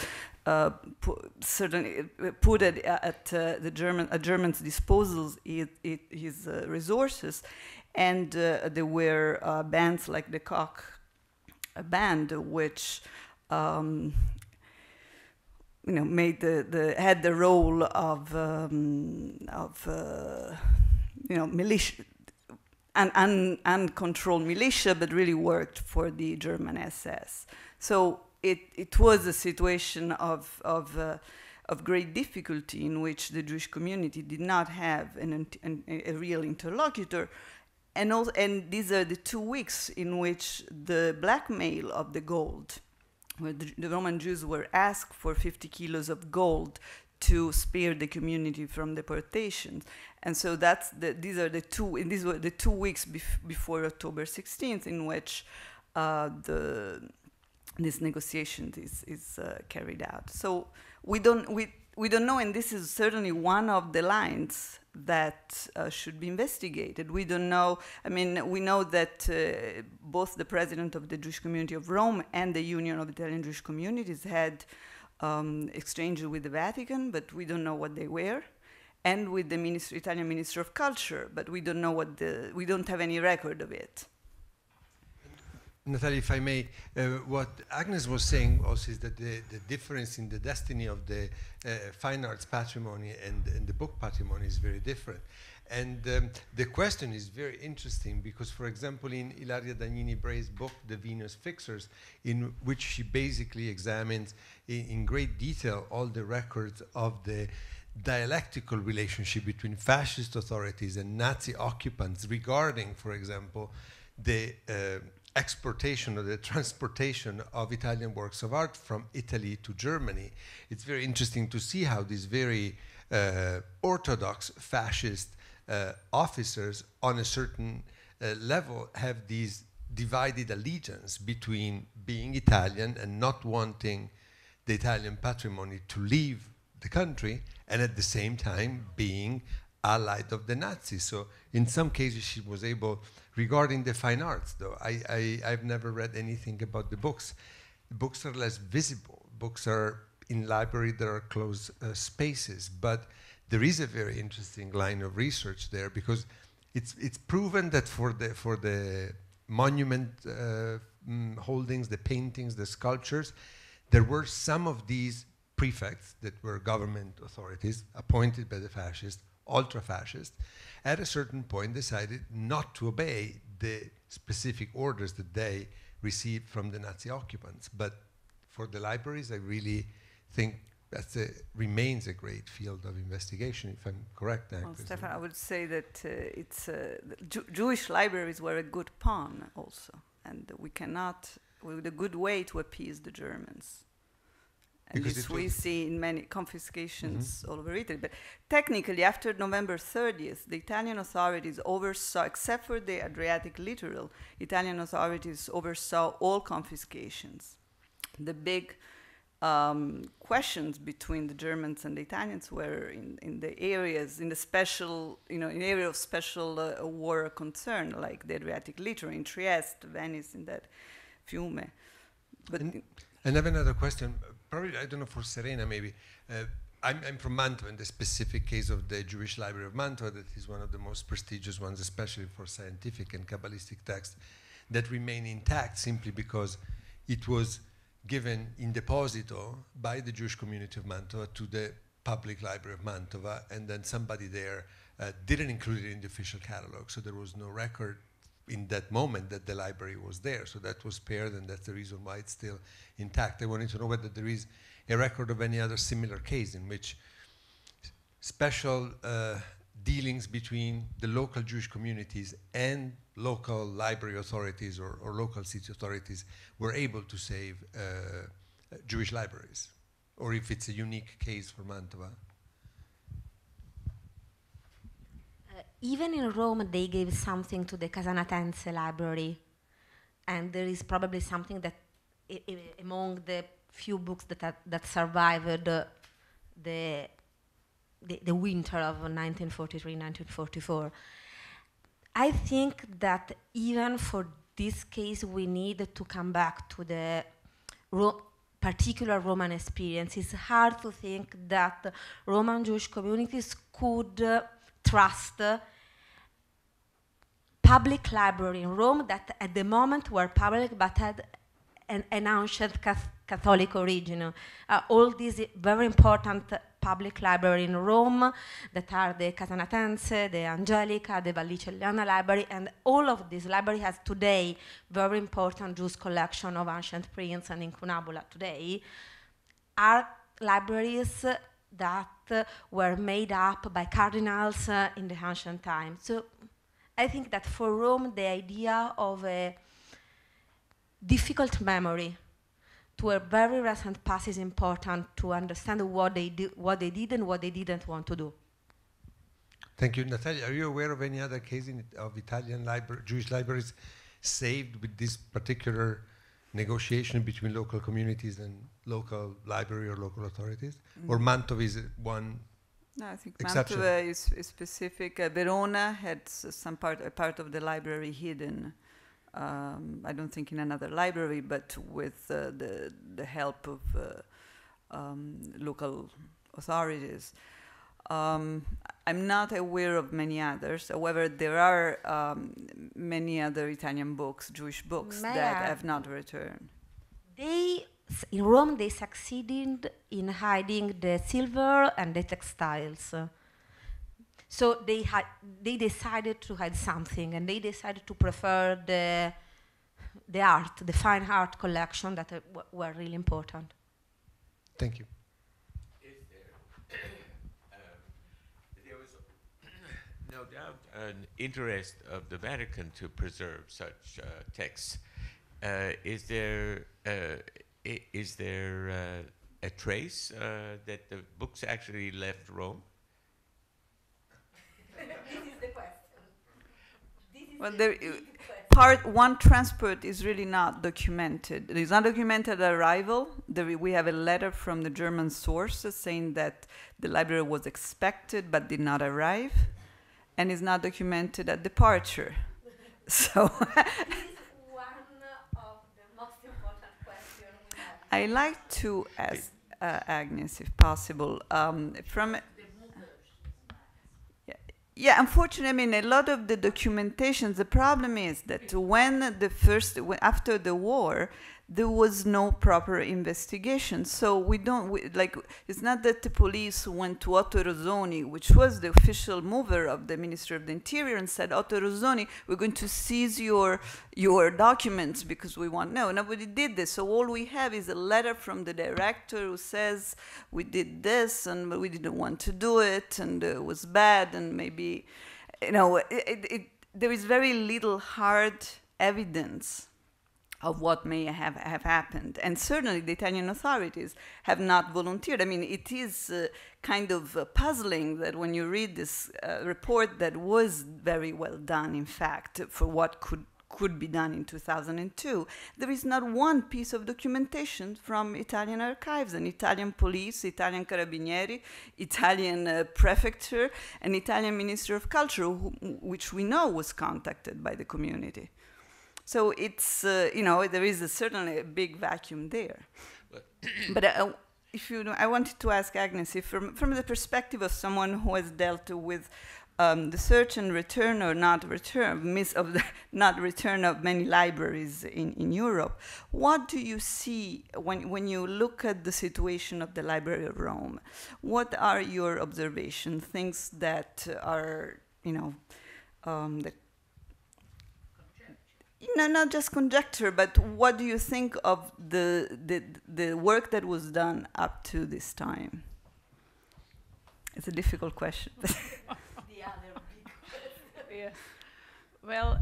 [SPEAKER 2] uh, pu- certainly uh, put it at uh, the German at Germans' disposal i- his uh, resources, and uh, there were uh, bands like the Koch band which um, you know made the, the had the role of um, of uh, you know militia and un, uncontrolled militia but really worked for the German SS so it, it was a situation of of uh, of great difficulty in which the Jewish community did not have an, an, a real interlocutor. And also, and these are the two weeks in which the blackmail of the gold, where the, Roman Jews were asked for 50 kilos of gold to spare the community from deportations, and so that's the, these are the two. And these were the two weeks bef- before October 16th, in which uh, the this negotiation is is uh, carried out. So we don't we we don't know, and this is certainly one of the lines that uh, should be investigated. We don't know. I mean, we know that uh, both the president of the Jewish community of Rome and the Union of Italian Jewish Communities had um, exchanges with the Vatican, but we don't know what they were, and with the minister, Italian Minister of Culture, but we don't know what the. We don't have any record of it.
[SPEAKER 1] Natalia, if I may, uh, what Agnes was saying also is that the, the difference in the destiny of the uh, fine arts patrimony and, and the book patrimony is very different. And um, the question is very interesting because, for example, in Ilaria Dagnini Brey's book, The Venus Fixers, in which she basically examines in, in great detail all the records of the dialectical relationship between fascist authorities and Nazi occupants regarding, for example, the uh, exportation or the transportation of Italian works of art from Italy to Germany. It's very interesting to see how these very uh, orthodox fascist uh, officers on a certain uh, level have these divided allegiance between being Italian and not wanting the Italian patrimony to leave the country and at the same time being allied of the Nazis. So in some cases she was able, regarding the fine arts though, I, I, I've never read anything about the books. The books are less visible. Books are in library, there are closed uh, spaces, but there is a very interesting line of research there because it's, it's proven that for the, for the monument uh, mm, holdings, the paintings, the sculptures, there were some of these prefects that were government authorities appointed by the fascists, ultra fascists, at a certain point decided not to obey the specific orders that they received from the Nazi occupants. But for the libraries, I really think that remains a great field of investigation, if I'm correct.
[SPEAKER 2] Well, Stefan, I would say that uh, it's uh, Jew Jewish libraries were a good pawn also, and we cannot, with a good way to appease the Germans. And
[SPEAKER 1] Because
[SPEAKER 2] this we see in many confiscations all over Italy. But technically, after November 30th, the Italian authorities oversaw, except for the Adriatic littoral, Italian authorities oversaw all confiscations. The big um, questions between the Germans and the Italians were in, in the areas, in the special, you know, in area of special uh, war concern, like the Adriatic littoral in Trieste, Venice, in that Fiume. But
[SPEAKER 1] And- And I have another question. Probably, I don't know, for Serena maybe. Uh, I'm, I'm from Mantua, in the specific case of the Jewish Library of Mantua, that is one of the most prestigious ones, especially for scientific and Kabbalistic texts, that remain intact simply because it was given in deposito by the Jewish community of Mantua to the public library of Mantova, and then somebody there uh, didn't include it in the official catalog, so there was no record in that moment that the library was there. So that was spared, and that's the reason why it's still intact. I wanted to know whether there is a record of any other similar case in which special uh, dealings between the local Jewish communities and local library authorities or, or local city authorities were able to save uh, Jewish libraries, or if it's a unique case for Mantova.
[SPEAKER 4] Even in Rome, they gave something to the Casanatense library, and there is probably something that, i- i- among the few books that that survived the, the the winter of 1943-1944. I think that even for this case, we need to come back to the Ro- particular Roman experience. It's hard to think that Roman Jewish communities could uh, trust public library in Rome that at the moment were public but had an, an ancient Cath- Catholic origin. Uh, all these very important public library in Rome that are the Casanatense, the Angelica, the Vallicelliana library, and all of these library has today very important Jewish collection of ancient prints and incunabula today are libraries that were made up by cardinals uh, in the ancient times. So I think that for Rome, the idea of a difficult memory to a very recent past is important to understand what they, do, what they did and what they didn't want to do.
[SPEAKER 1] Thank you, Natalia. Are you aware of any other case in, of Italian libra- Jewish libraries saved with this particular negotiation between local communities and local library or local authorities? Or mm. Mantova is one?
[SPEAKER 2] No, I think
[SPEAKER 1] exception.
[SPEAKER 2] Mantova is, is specific. Uh, Verona had some part, a part of the library hidden. Um, I don't think in another library, but with uh, the the help of uh, um, local authorities. Um, I'm not aware of many others. However, there are um, many other Italian books, Jewish books,
[SPEAKER 4] May
[SPEAKER 2] that
[SPEAKER 4] I-
[SPEAKER 2] have not returned.
[SPEAKER 4] They s- in Rome they succeeded in hiding the silver and the textiles. So they had they decided to hide something, and they decided to prefer the the art, the fine art collection that uh, w- were really important.
[SPEAKER 1] Thank you.
[SPEAKER 7] Is there was no doubt an interest of the Vatican to preserve such uh, texts. Uh, is there uh, i- is there uh, a trace uh, that the books actually left Rome?
[SPEAKER 2] Well, there, part one transport is really not documented. It is not documented arrival. There, we have a letter from the German sources saying that the library was expected but did not arrive, and is not documented at departure. So I like to ask uh, Agnes, if possible, um, from yeah, unfortunately, I mean, a lot of the documentations, the problem is that when the first, when, after the war, there was no proper investigation. So we don't, we, like, it's not that the police went to Otto Rosoni, which was the official mover of the Ministry of the Interior, and said, Otto Rosoni, we're going to seize your, your documents because we want, no, nobody did this. So all we have is a letter from the director who says, we did this and we didn't want to do it and it was bad and maybe, you know, it, it, it, there is very little hard evidence of what may have, have happened. And certainly the Italian authorities have not volunteered. I mean, it is uh, kind of uh, puzzling that when you read this uh, report that was very well done, in fact, for what could could be done in 2002. There is not one piece of documentation from Italian archives and Italian police, Italian carabinieri, Italian uh, prefecture, and Italian Ministry of Culture, who, which we know was contacted by the community. So it's, uh, you know, there is a, certainly a big vacuum there. but uh, if you, I wanted to ask Agnes, if from, from the perspective of someone who has dealt with um, the search and return or not return, miss of the not return of many libraries in, in Europe, what do you see when, when you look at the situation of the Library of Rome? What are your observations, things that are, you know, um, that no, not just conjecture, but what do you think of the, the, the work that was done up to this time? It's a difficult question.
[SPEAKER 3] yeah. Well,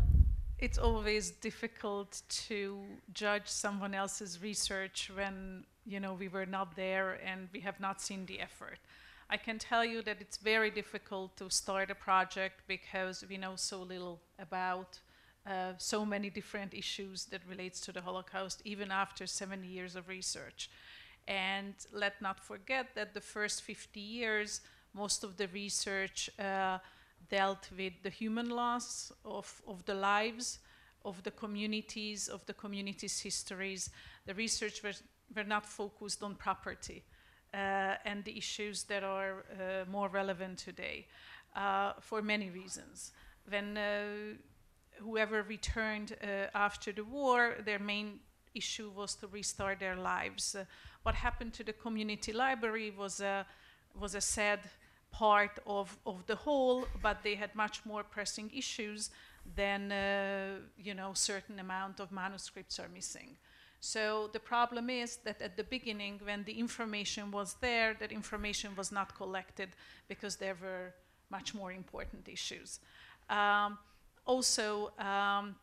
[SPEAKER 3] it's always difficult to judge someone else's research when you know we were not there and we have not seen the effort. I can tell you that it's very difficult to start a project because we know so little about so many different issues that relates to the Holocaust, even after 70 years of research. And let not forget that the first 50 years, most of the research uh, dealt with the human loss of, of the lives of the communities, of the communities' histories. The research was were not focused on property uh, and the issues that are uh, more relevant today uh, for many reasons. When uh, whoever returned uh, after the war, their main issue was to restart their lives. Uh, what happened to the community library was a, was a sad part of, of the whole, but they had much more pressing issues than, uh, you know, certain amount of manuscripts are missing. So the problem is that at the beginning, when the information was there, that information was not collected because there were much more important issues. Um, also, um,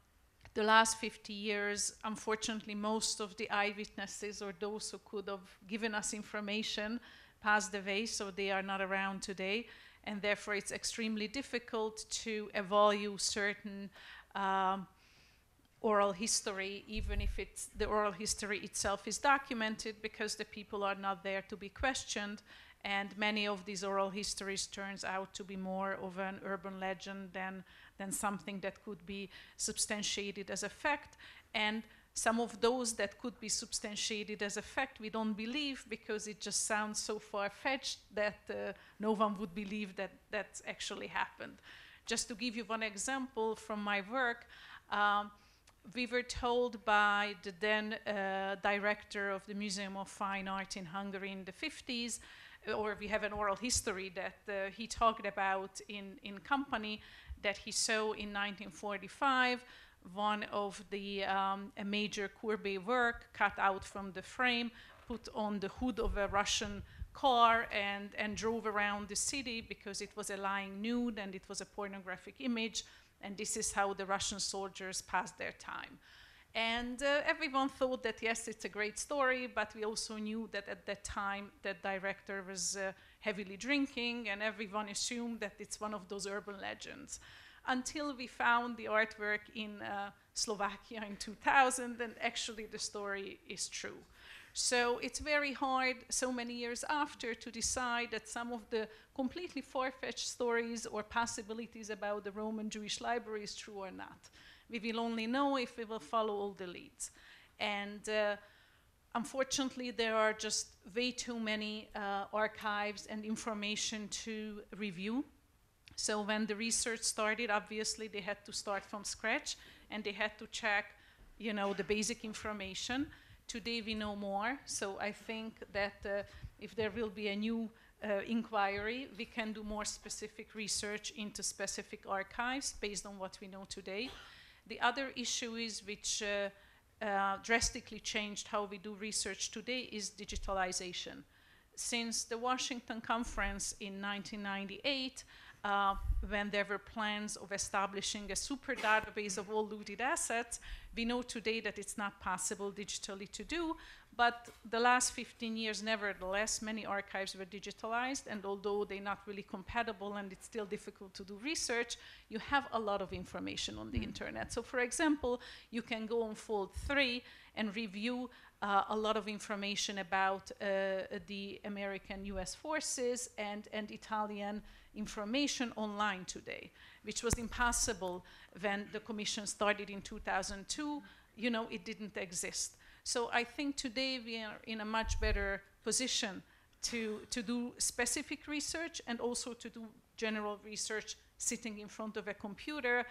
[SPEAKER 3] the last 50 years, unfortunately, most of the eyewitnesses or those who could have given us information passed away, so they are not around today. And therefore, it's extremely difficult to evaluate certain um, oral history, even if it's the oral history itself is documented, because the people are not there to be questioned. And many of these oral histories turns out to be more of an urban legend than, than something that could be substantiated as a fact. And some of those that could be substantiated as a fact, we don't believe because it just sounds so far fetched that uh, no one would believe that that's actually happened. Just to give you one example from my work, um, we were told by the then uh, director of the Museum of Fine Art in Hungary in the 50s, or we have an oral history that uh, he talked about in, in company that he saw in 1945 one of the um, a major Courbet work cut out from the frame, put on the hood of a Russian car and, and drove around the city because it was a lying nude and it was a pornographic image. And this is how the Russian soldiers passed their time. And uh, everyone thought that yes, it's a great story, but we also knew that at that time that director was uh, heavily drinking, and everyone assumed that it's one of those urban legends until we found the artwork in uh, Slovakia in 2000, and actually the story is true. So it's very hard, so many years after, to decide that some of the completely far fetched stories or possibilities about the Roman Jewish library is true or not. We will only know if we will follow all the leads. And uh, unfortunately, there are just way too many uh, archives and information to review. So when the research started, obviously they had to start from scratch and they had to check, you know, the basic information. Today we know more, so I think that uh, if there will be a new uh, inquiry, we can do more specific research into specific archives based on what we know today. The other issue is which uh, drastically changed how we do research today is digitalization. Since the Washington Conference in 1998, uh, when there were plans of establishing a super database of all looted assets. We know today that it's not possible digitally to do, but the last 15 years, nevertheless, many archives were digitalized, and although they're not really compatible and it's still difficult to do research, you have a lot of information on the mm. internet. So, for example, you can go on Fold 3 and review uh, a lot of information about uh, the American US forces and, and Italian information online today, which was impossible when the commission started in 2002. You know, it didn't exist. So I think today we are in a much better position to, to do specific research and also to do general research sitting in front of a computer,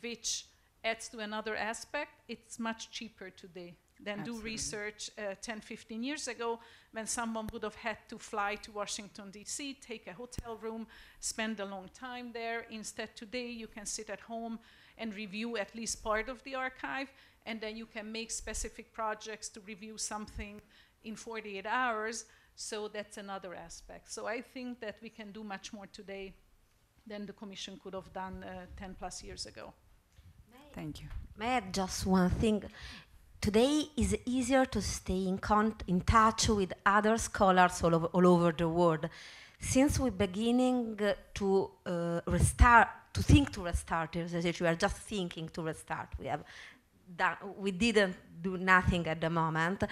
[SPEAKER 3] which adds to another aspect. It's much cheaper today than Absolutely. do research uh, 10, 15 years ago when someone would have had to fly to Washington, D.C., take a hotel room, spend a long time there. Instead, today you can sit at home and review at least part of the archive, and then you can make specific projects to review something in 48 hours. So that's another aspect. So I think that we can do much more today than the Commission could have done uh, 10 plus years ago.
[SPEAKER 2] Thank you.
[SPEAKER 4] May I add just one thing? Today is easier to stay in, in touch with other scholars all over, all over the world. Since we're beginning to uh, restart, to think to restart we are just thinking to restart. We have done, we didn't do nothing at the moment.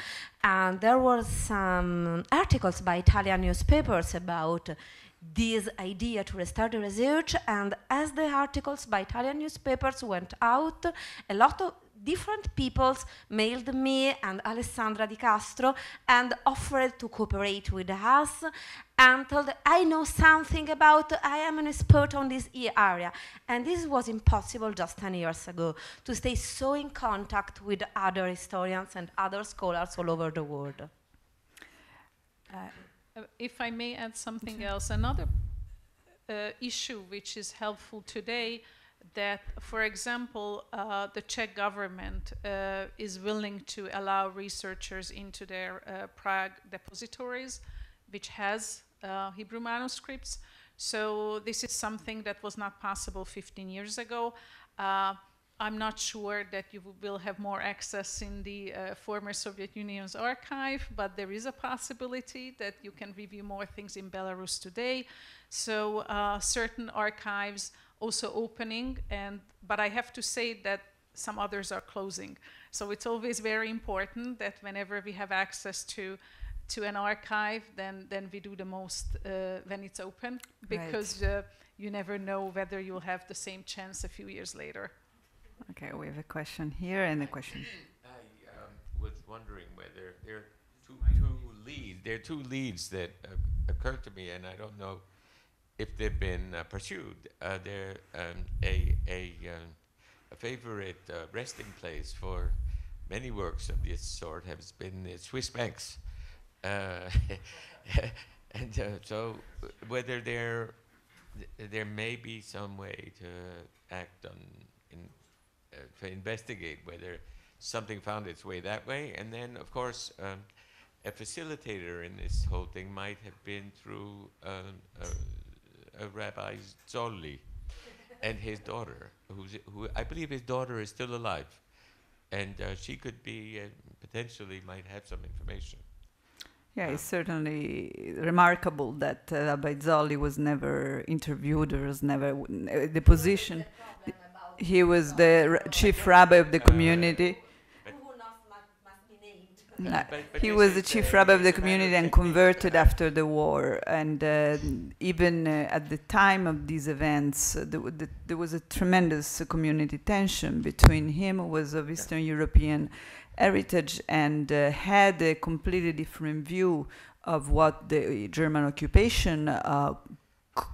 [SPEAKER 4] And there were some articles by Italian newspapers about this idea to restart the research. And as the articles by Italian newspapers went out, a lot of different peoples mailed me and Alessandra Di Castro and offered to cooperate with us and told I know something about, I am an expert on this area. And this was impossible just 10 years ago, to stay so in contact with other historians and other scholars all over the world.
[SPEAKER 3] Uh, if I may add something else, another uh, issue which is helpful today that, for example, uh, the Czech government uh, is willing to allow researchers into their uh, Prague depositories, which has uh, Hebrew manuscripts. So this is something that was not possible 15 years ago. Uh, I'm not sure that you will have more access in the uh, former Soviet Union's archive, but there is a possibility that you can review more things in Belarus today. So certain archives also opening, and but I have to say that some others are closing. So it's always very important that whenever we have access to to an archive, then then we do the most uh, when it's open, because right. uh, you never know whether you'll have the same chance a few years later.
[SPEAKER 2] Okay, we have a question here and a question.
[SPEAKER 7] I, was wondering whether there are two, two leads. There are two leads that uh, occurred to me, and I don't know if they've been uh, pursued. Uh, they're um, a a, um, a favorite uh, resting place for many works of this sort has been the Swiss banks, uh, and uh, so whether there th- there may be some way to act on in to investigate whether something found its way that way, and then of course. Um, a facilitator in this whole thing might have been through um, uh, uh, Rabbi Zolli and his daughter, who's, who I believe his daughter is still alive, and uh, she could be uh, potentially might have some information.
[SPEAKER 2] Yeah, it's certainly remarkable that uh, Rabbi Zolli was never interviewed or was never w- n- uh, the position. He was the r- chief rabbi of the community. No, he was the chief rabbi of the
[SPEAKER 7] it's a matter of
[SPEAKER 2] community and converted after the war. And uh, even uh, at the time of these events, uh, there, the, there was a tremendous uh, community tension between him, who was of Eastern European heritage, and uh, had a completely different view of what the German occupation uh,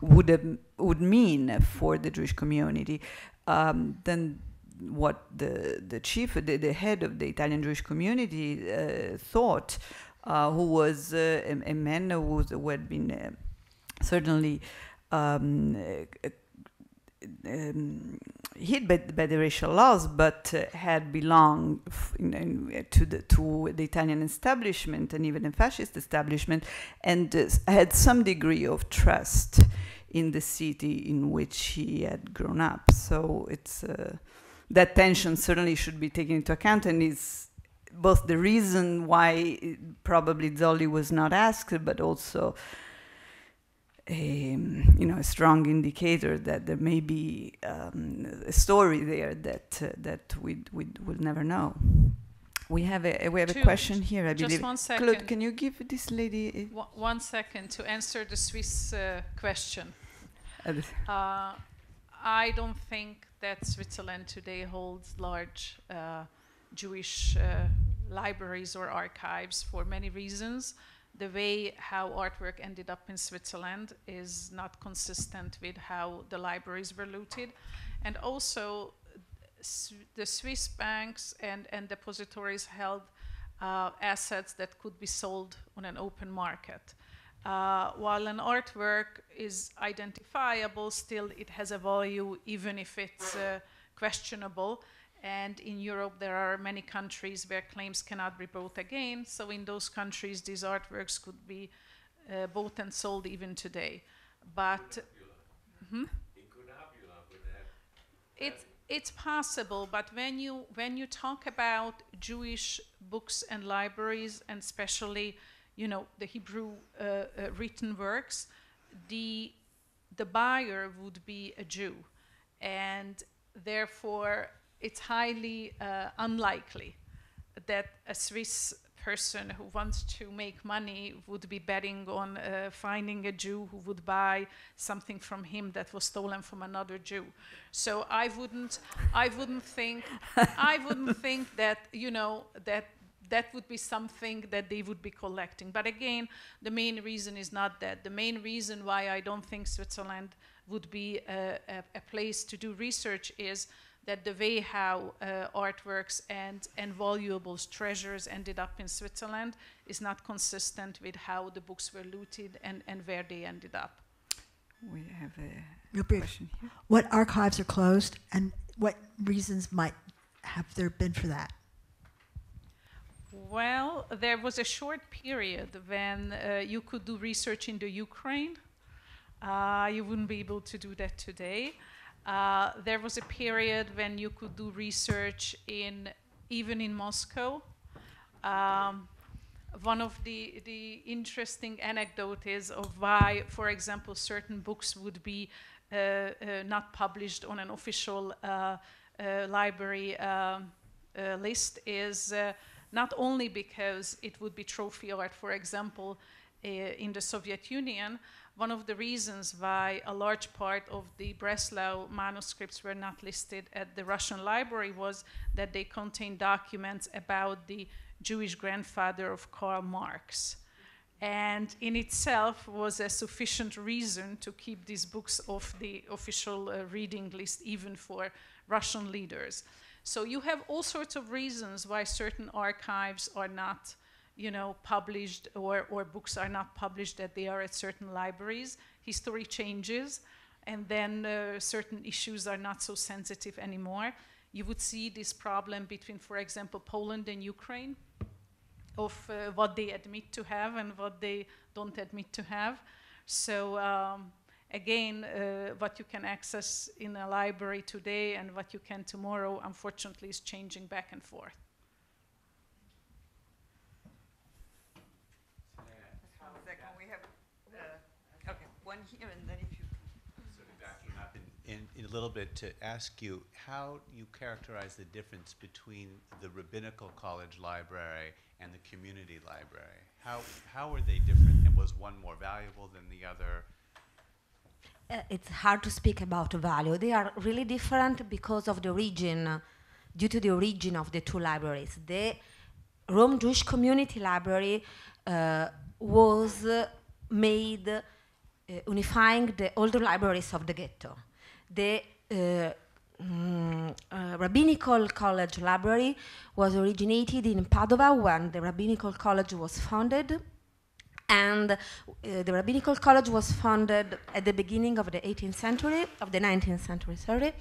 [SPEAKER 2] would have, would mean for the Jewish community. Um, then what the the chief, the, the head of the Italian Jewish community uh, thought, uh, who was uh, a, a man who, was, who had been uh, certainly um, uh, um, hit by, by the racial laws, but uh, had belonged in, in, to the to the Italian establishment and even the fascist establishment, and uh, had some degree of trust in the city in which he had grown up. So it's uh, that tension certainly should be taken into account, and is both the reason why uh, probably Zolli was not asked, but also a, you know, a strong indicator that there may be um, a story there that uh, that we we will never know. We have a we have
[SPEAKER 3] Two.
[SPEAKER 2] a question here, I
[SPEAKER 3] Just
[SPEAKER 2] believe.
[SPEAKER 3] one
[SPEAKER 2] Claude, can you give this lady?
[SPEAKER 3] One- One second to answer the Swiss uh, question.
[SPEAKER 2] A,
[SPEAKER 3] Uh, I don't think that Switzerland today holds large uh, Jewish uh, libraries or archives for many reasons. The way how artwork ended up in Switzerland is not consistent with how the libraries were looted. And also, the Swiss banks and, and depositories held uh, assets that could be sold on an open market. Uh, while an artwork is identifiable, still it has a value even if it's uh, questionable. And in Europe, there are many countries where claims cannot be brought again. So in those countries, these artworks could be uh, bought and sold even today. But Hmm? it's it's possible, but when you when you talk about Jewish books and libraries, and especially, you know, the Hebrew uh, uh, written works, the the buyer would be a Jew, and therefore it's highly uh, unlikely that a Swiss person who wants to make money would be betting on uh, finding a Jew who would buy something from him that was stolen from another Jew. So I wouldn't, I wouldn't think, I wouldn't think that you know that that would be something that they would be collecting. But again, the main reason is not that. The main reason why I don't think Switzerland would be a, a, a place to do research is that the way how uh, artworks and, and valuables, treasures ended up in Switzerland is not consistent with how the books were looted and, and where they ended up.
[SPEAKER 2] we have a
[SPEAKER 8] Real brief.
[SPEAKER 2] question here.
[SPEAKER 8] What archives are closed and what reasons might have there been for that?
[SPEAKER 3] Well, there was a short period when uh, you could do research in the Ukraine. Uh, you wouldn't be able to do that today. Uh, there was a period when you could do research in even in Moscow. Um, one of the, the interesting anecdotes of why, for example, certain books would be uh, uh, not published on an official uh, library um, list is not only because it would be trophy art, for example, uh, in the Soviet Union, one of the reasons why a large part of the Breslau manuscripts were not listed at the Russian library was that they contained documents about the Jewish grandfather of Karl Marx. And in itself was a sufficient reason to keep these books off the official uh, reading list, even for Russian leaders. So you have all sorts of reasons why certain archives are not, you know, published or, or books are not published that they are at certain libraries. History changes, and then uh, certain issues are not so sensitive anymore. You would see this problem between, for example, Poland and Ukraine of uh, what they admit to have and what they don't admit to have. So um, again, uh, what you can access in a library today and what you can tomorrow, unfortunately, is changing back and forth.
[SPEAKER 2] okay, one here and then if you.
[SPEAKER 9] Sort backing up in, in, in a little bit to ask you how you characterize the difference between the Rabbinical College Library and the community library. How, how are they different, and was one more valuable than the other?
[SPEAKER 4] Uh, it's hard to speak about value. They are really different because of the region, uh, due to the origin of the two libraries. The Rome Jewish Community Library uh, was uh, made uh, unifying the older libraries of the ghetto. The uh, mm, Rabbinical College Library was originated in Padova when the Rabbinical College was founded and uh, the rabbinical college was founded at the beginning of the 18th century of the 19th century sorry.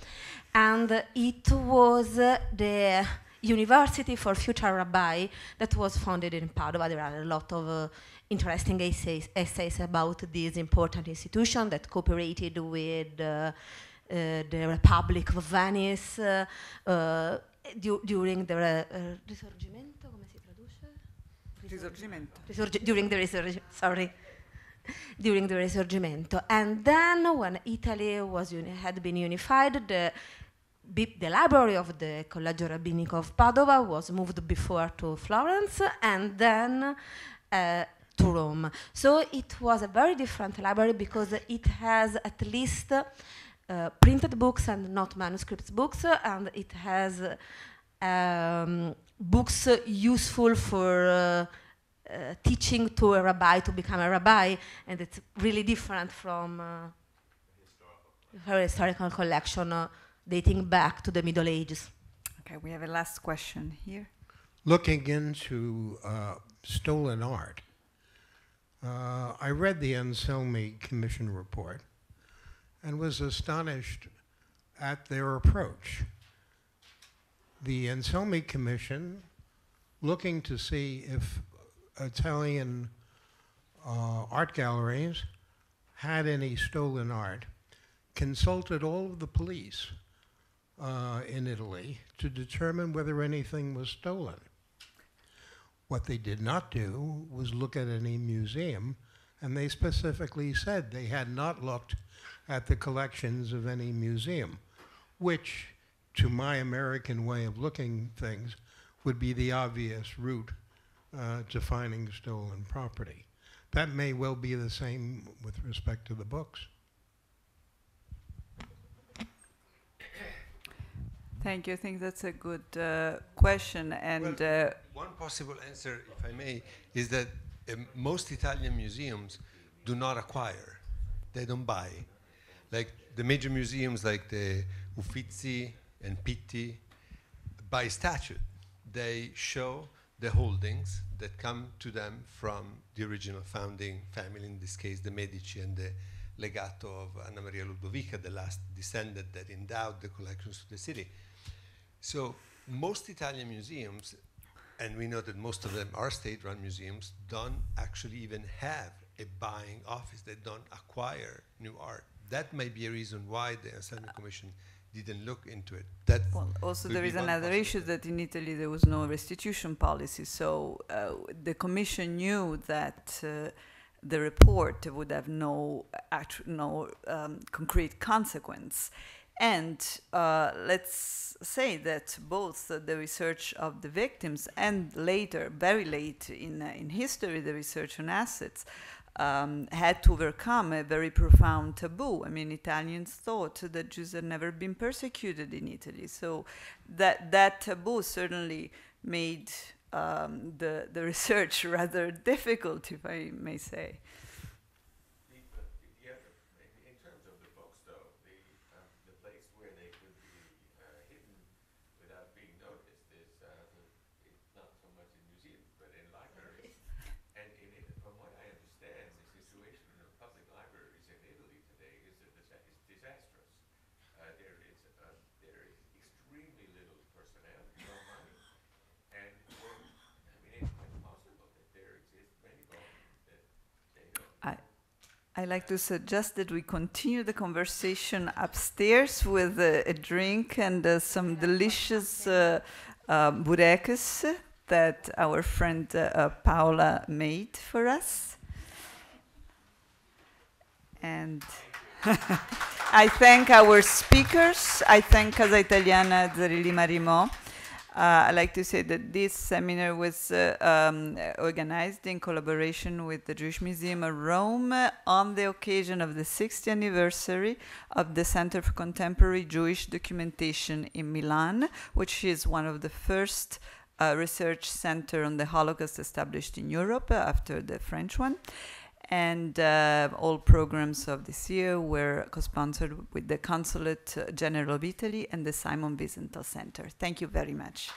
[SPEAKER 4] And uh, it was uh, the university for future rabbi that was founded in padova. There are a lot of uh, interesting essays, essays about this important institution that cooperated with uh, uh, the republic of venice du during the risorgimento
[SPEAKER 2] Risorgimento.
[SPEAKER 4] Risorgi- during the Risorg- sorry, during the Risorgimento, and then when Italy was had been unified, the the library of the Collegio Rabbinico of Padova was moved before to Florence, and then. Uh, to Rome. So it was a very different library because it has at least uh, printed books and not manuscripts books, and it has um, books useful for uh, uh, teaching to a rabbi to become a rabbi, and it's really different from uh, her historical collection uh, dating back to the Middle Ages.
[SPEAKER 2] Okay, we have a last question here.
[SPEAKER 10] looking into uh, stolen art, uh, I read the Anselmi Commission report and was astonished at their approach. The Anselmi Commission, looking to see if Italian uh, art galleries had any stolen art, consulted all of the police uh, in Italy to determine whether anything was stolen. What they did not do was look at any museum, and they specifically said they had not looked at the collections of any museum, which, to my American way of looking things, would be the obvious route uh, to finding stolen property. That may well be the same with respect to the books.
[SPEAKER 2] Thank you. I think that's a good uh, question. And uh,
[SPEAKER 1] One possible answer, if I may, is that um, most Italian museums do not acquire, they don't buy. Like the major museums like the Uffizi and Pitti, by statute, they show the holdings that come to them from the original founding family, in this case the Medici and the legato of Anna Maria Ludovica, the last descendant that endowed the collections to the city. So most Italian museums, and we know that most of them are state-run museums, don't actually even have a buying office. They don't acquire new art. That may be a reason why the Anselmi Commission didn't look into it. That
[SPEAKER 2] well, also there is another issue that in Italy there was no restitution policy. So uh, the commission knew that uh, the report would have no actu- no um, concrete consequence. And uh, let's say that both the research of the victims and later, very late in, uh, in history, the research on assets um, had to overcome a very profound taboo. I mean, Italians thought that Jews had never been persecuted in Italy. So that, that taboo certainly made um, the, the research rather difficult, if I may say.
[SPEAKER 7] The, uh, the, the other, in, in terms of the books, though, the, um, the place where they could be uh, hidden without being noticed is uh, the, it's not so much in museums, but in libraries. and in it, from what I understand, the situation of public libraries in Italy today is, a disa- is disastrous. Uh, there is uh, there is extremely little personnel, no money, and or, I mean it's quite possible that there exist many volumes that they don't.
[SPEAKER 2] I, I like to suggest that we continue the conversation upstairs with uh, a drink and uh, some delicious uh, uh, burekes that our friend uh, uh, Paola made for us. And I thank our speakers. I thank Casa Italiana Zerilli Marimò. Uh, I'd like to say that this seminar was uh, um, organized in collaboration with the Jewish Museum of Rome on the occasion of the 60th anniversary of the Center for Contemporary Jewish Documentation in Milan, which is one of the first uh, research center on the Holocaust established in Europe after the French one. And uh, all programs of this year were co-sponsored with the Consulate General of Italy and the Simon Wiesenthal Center. Thank you very much.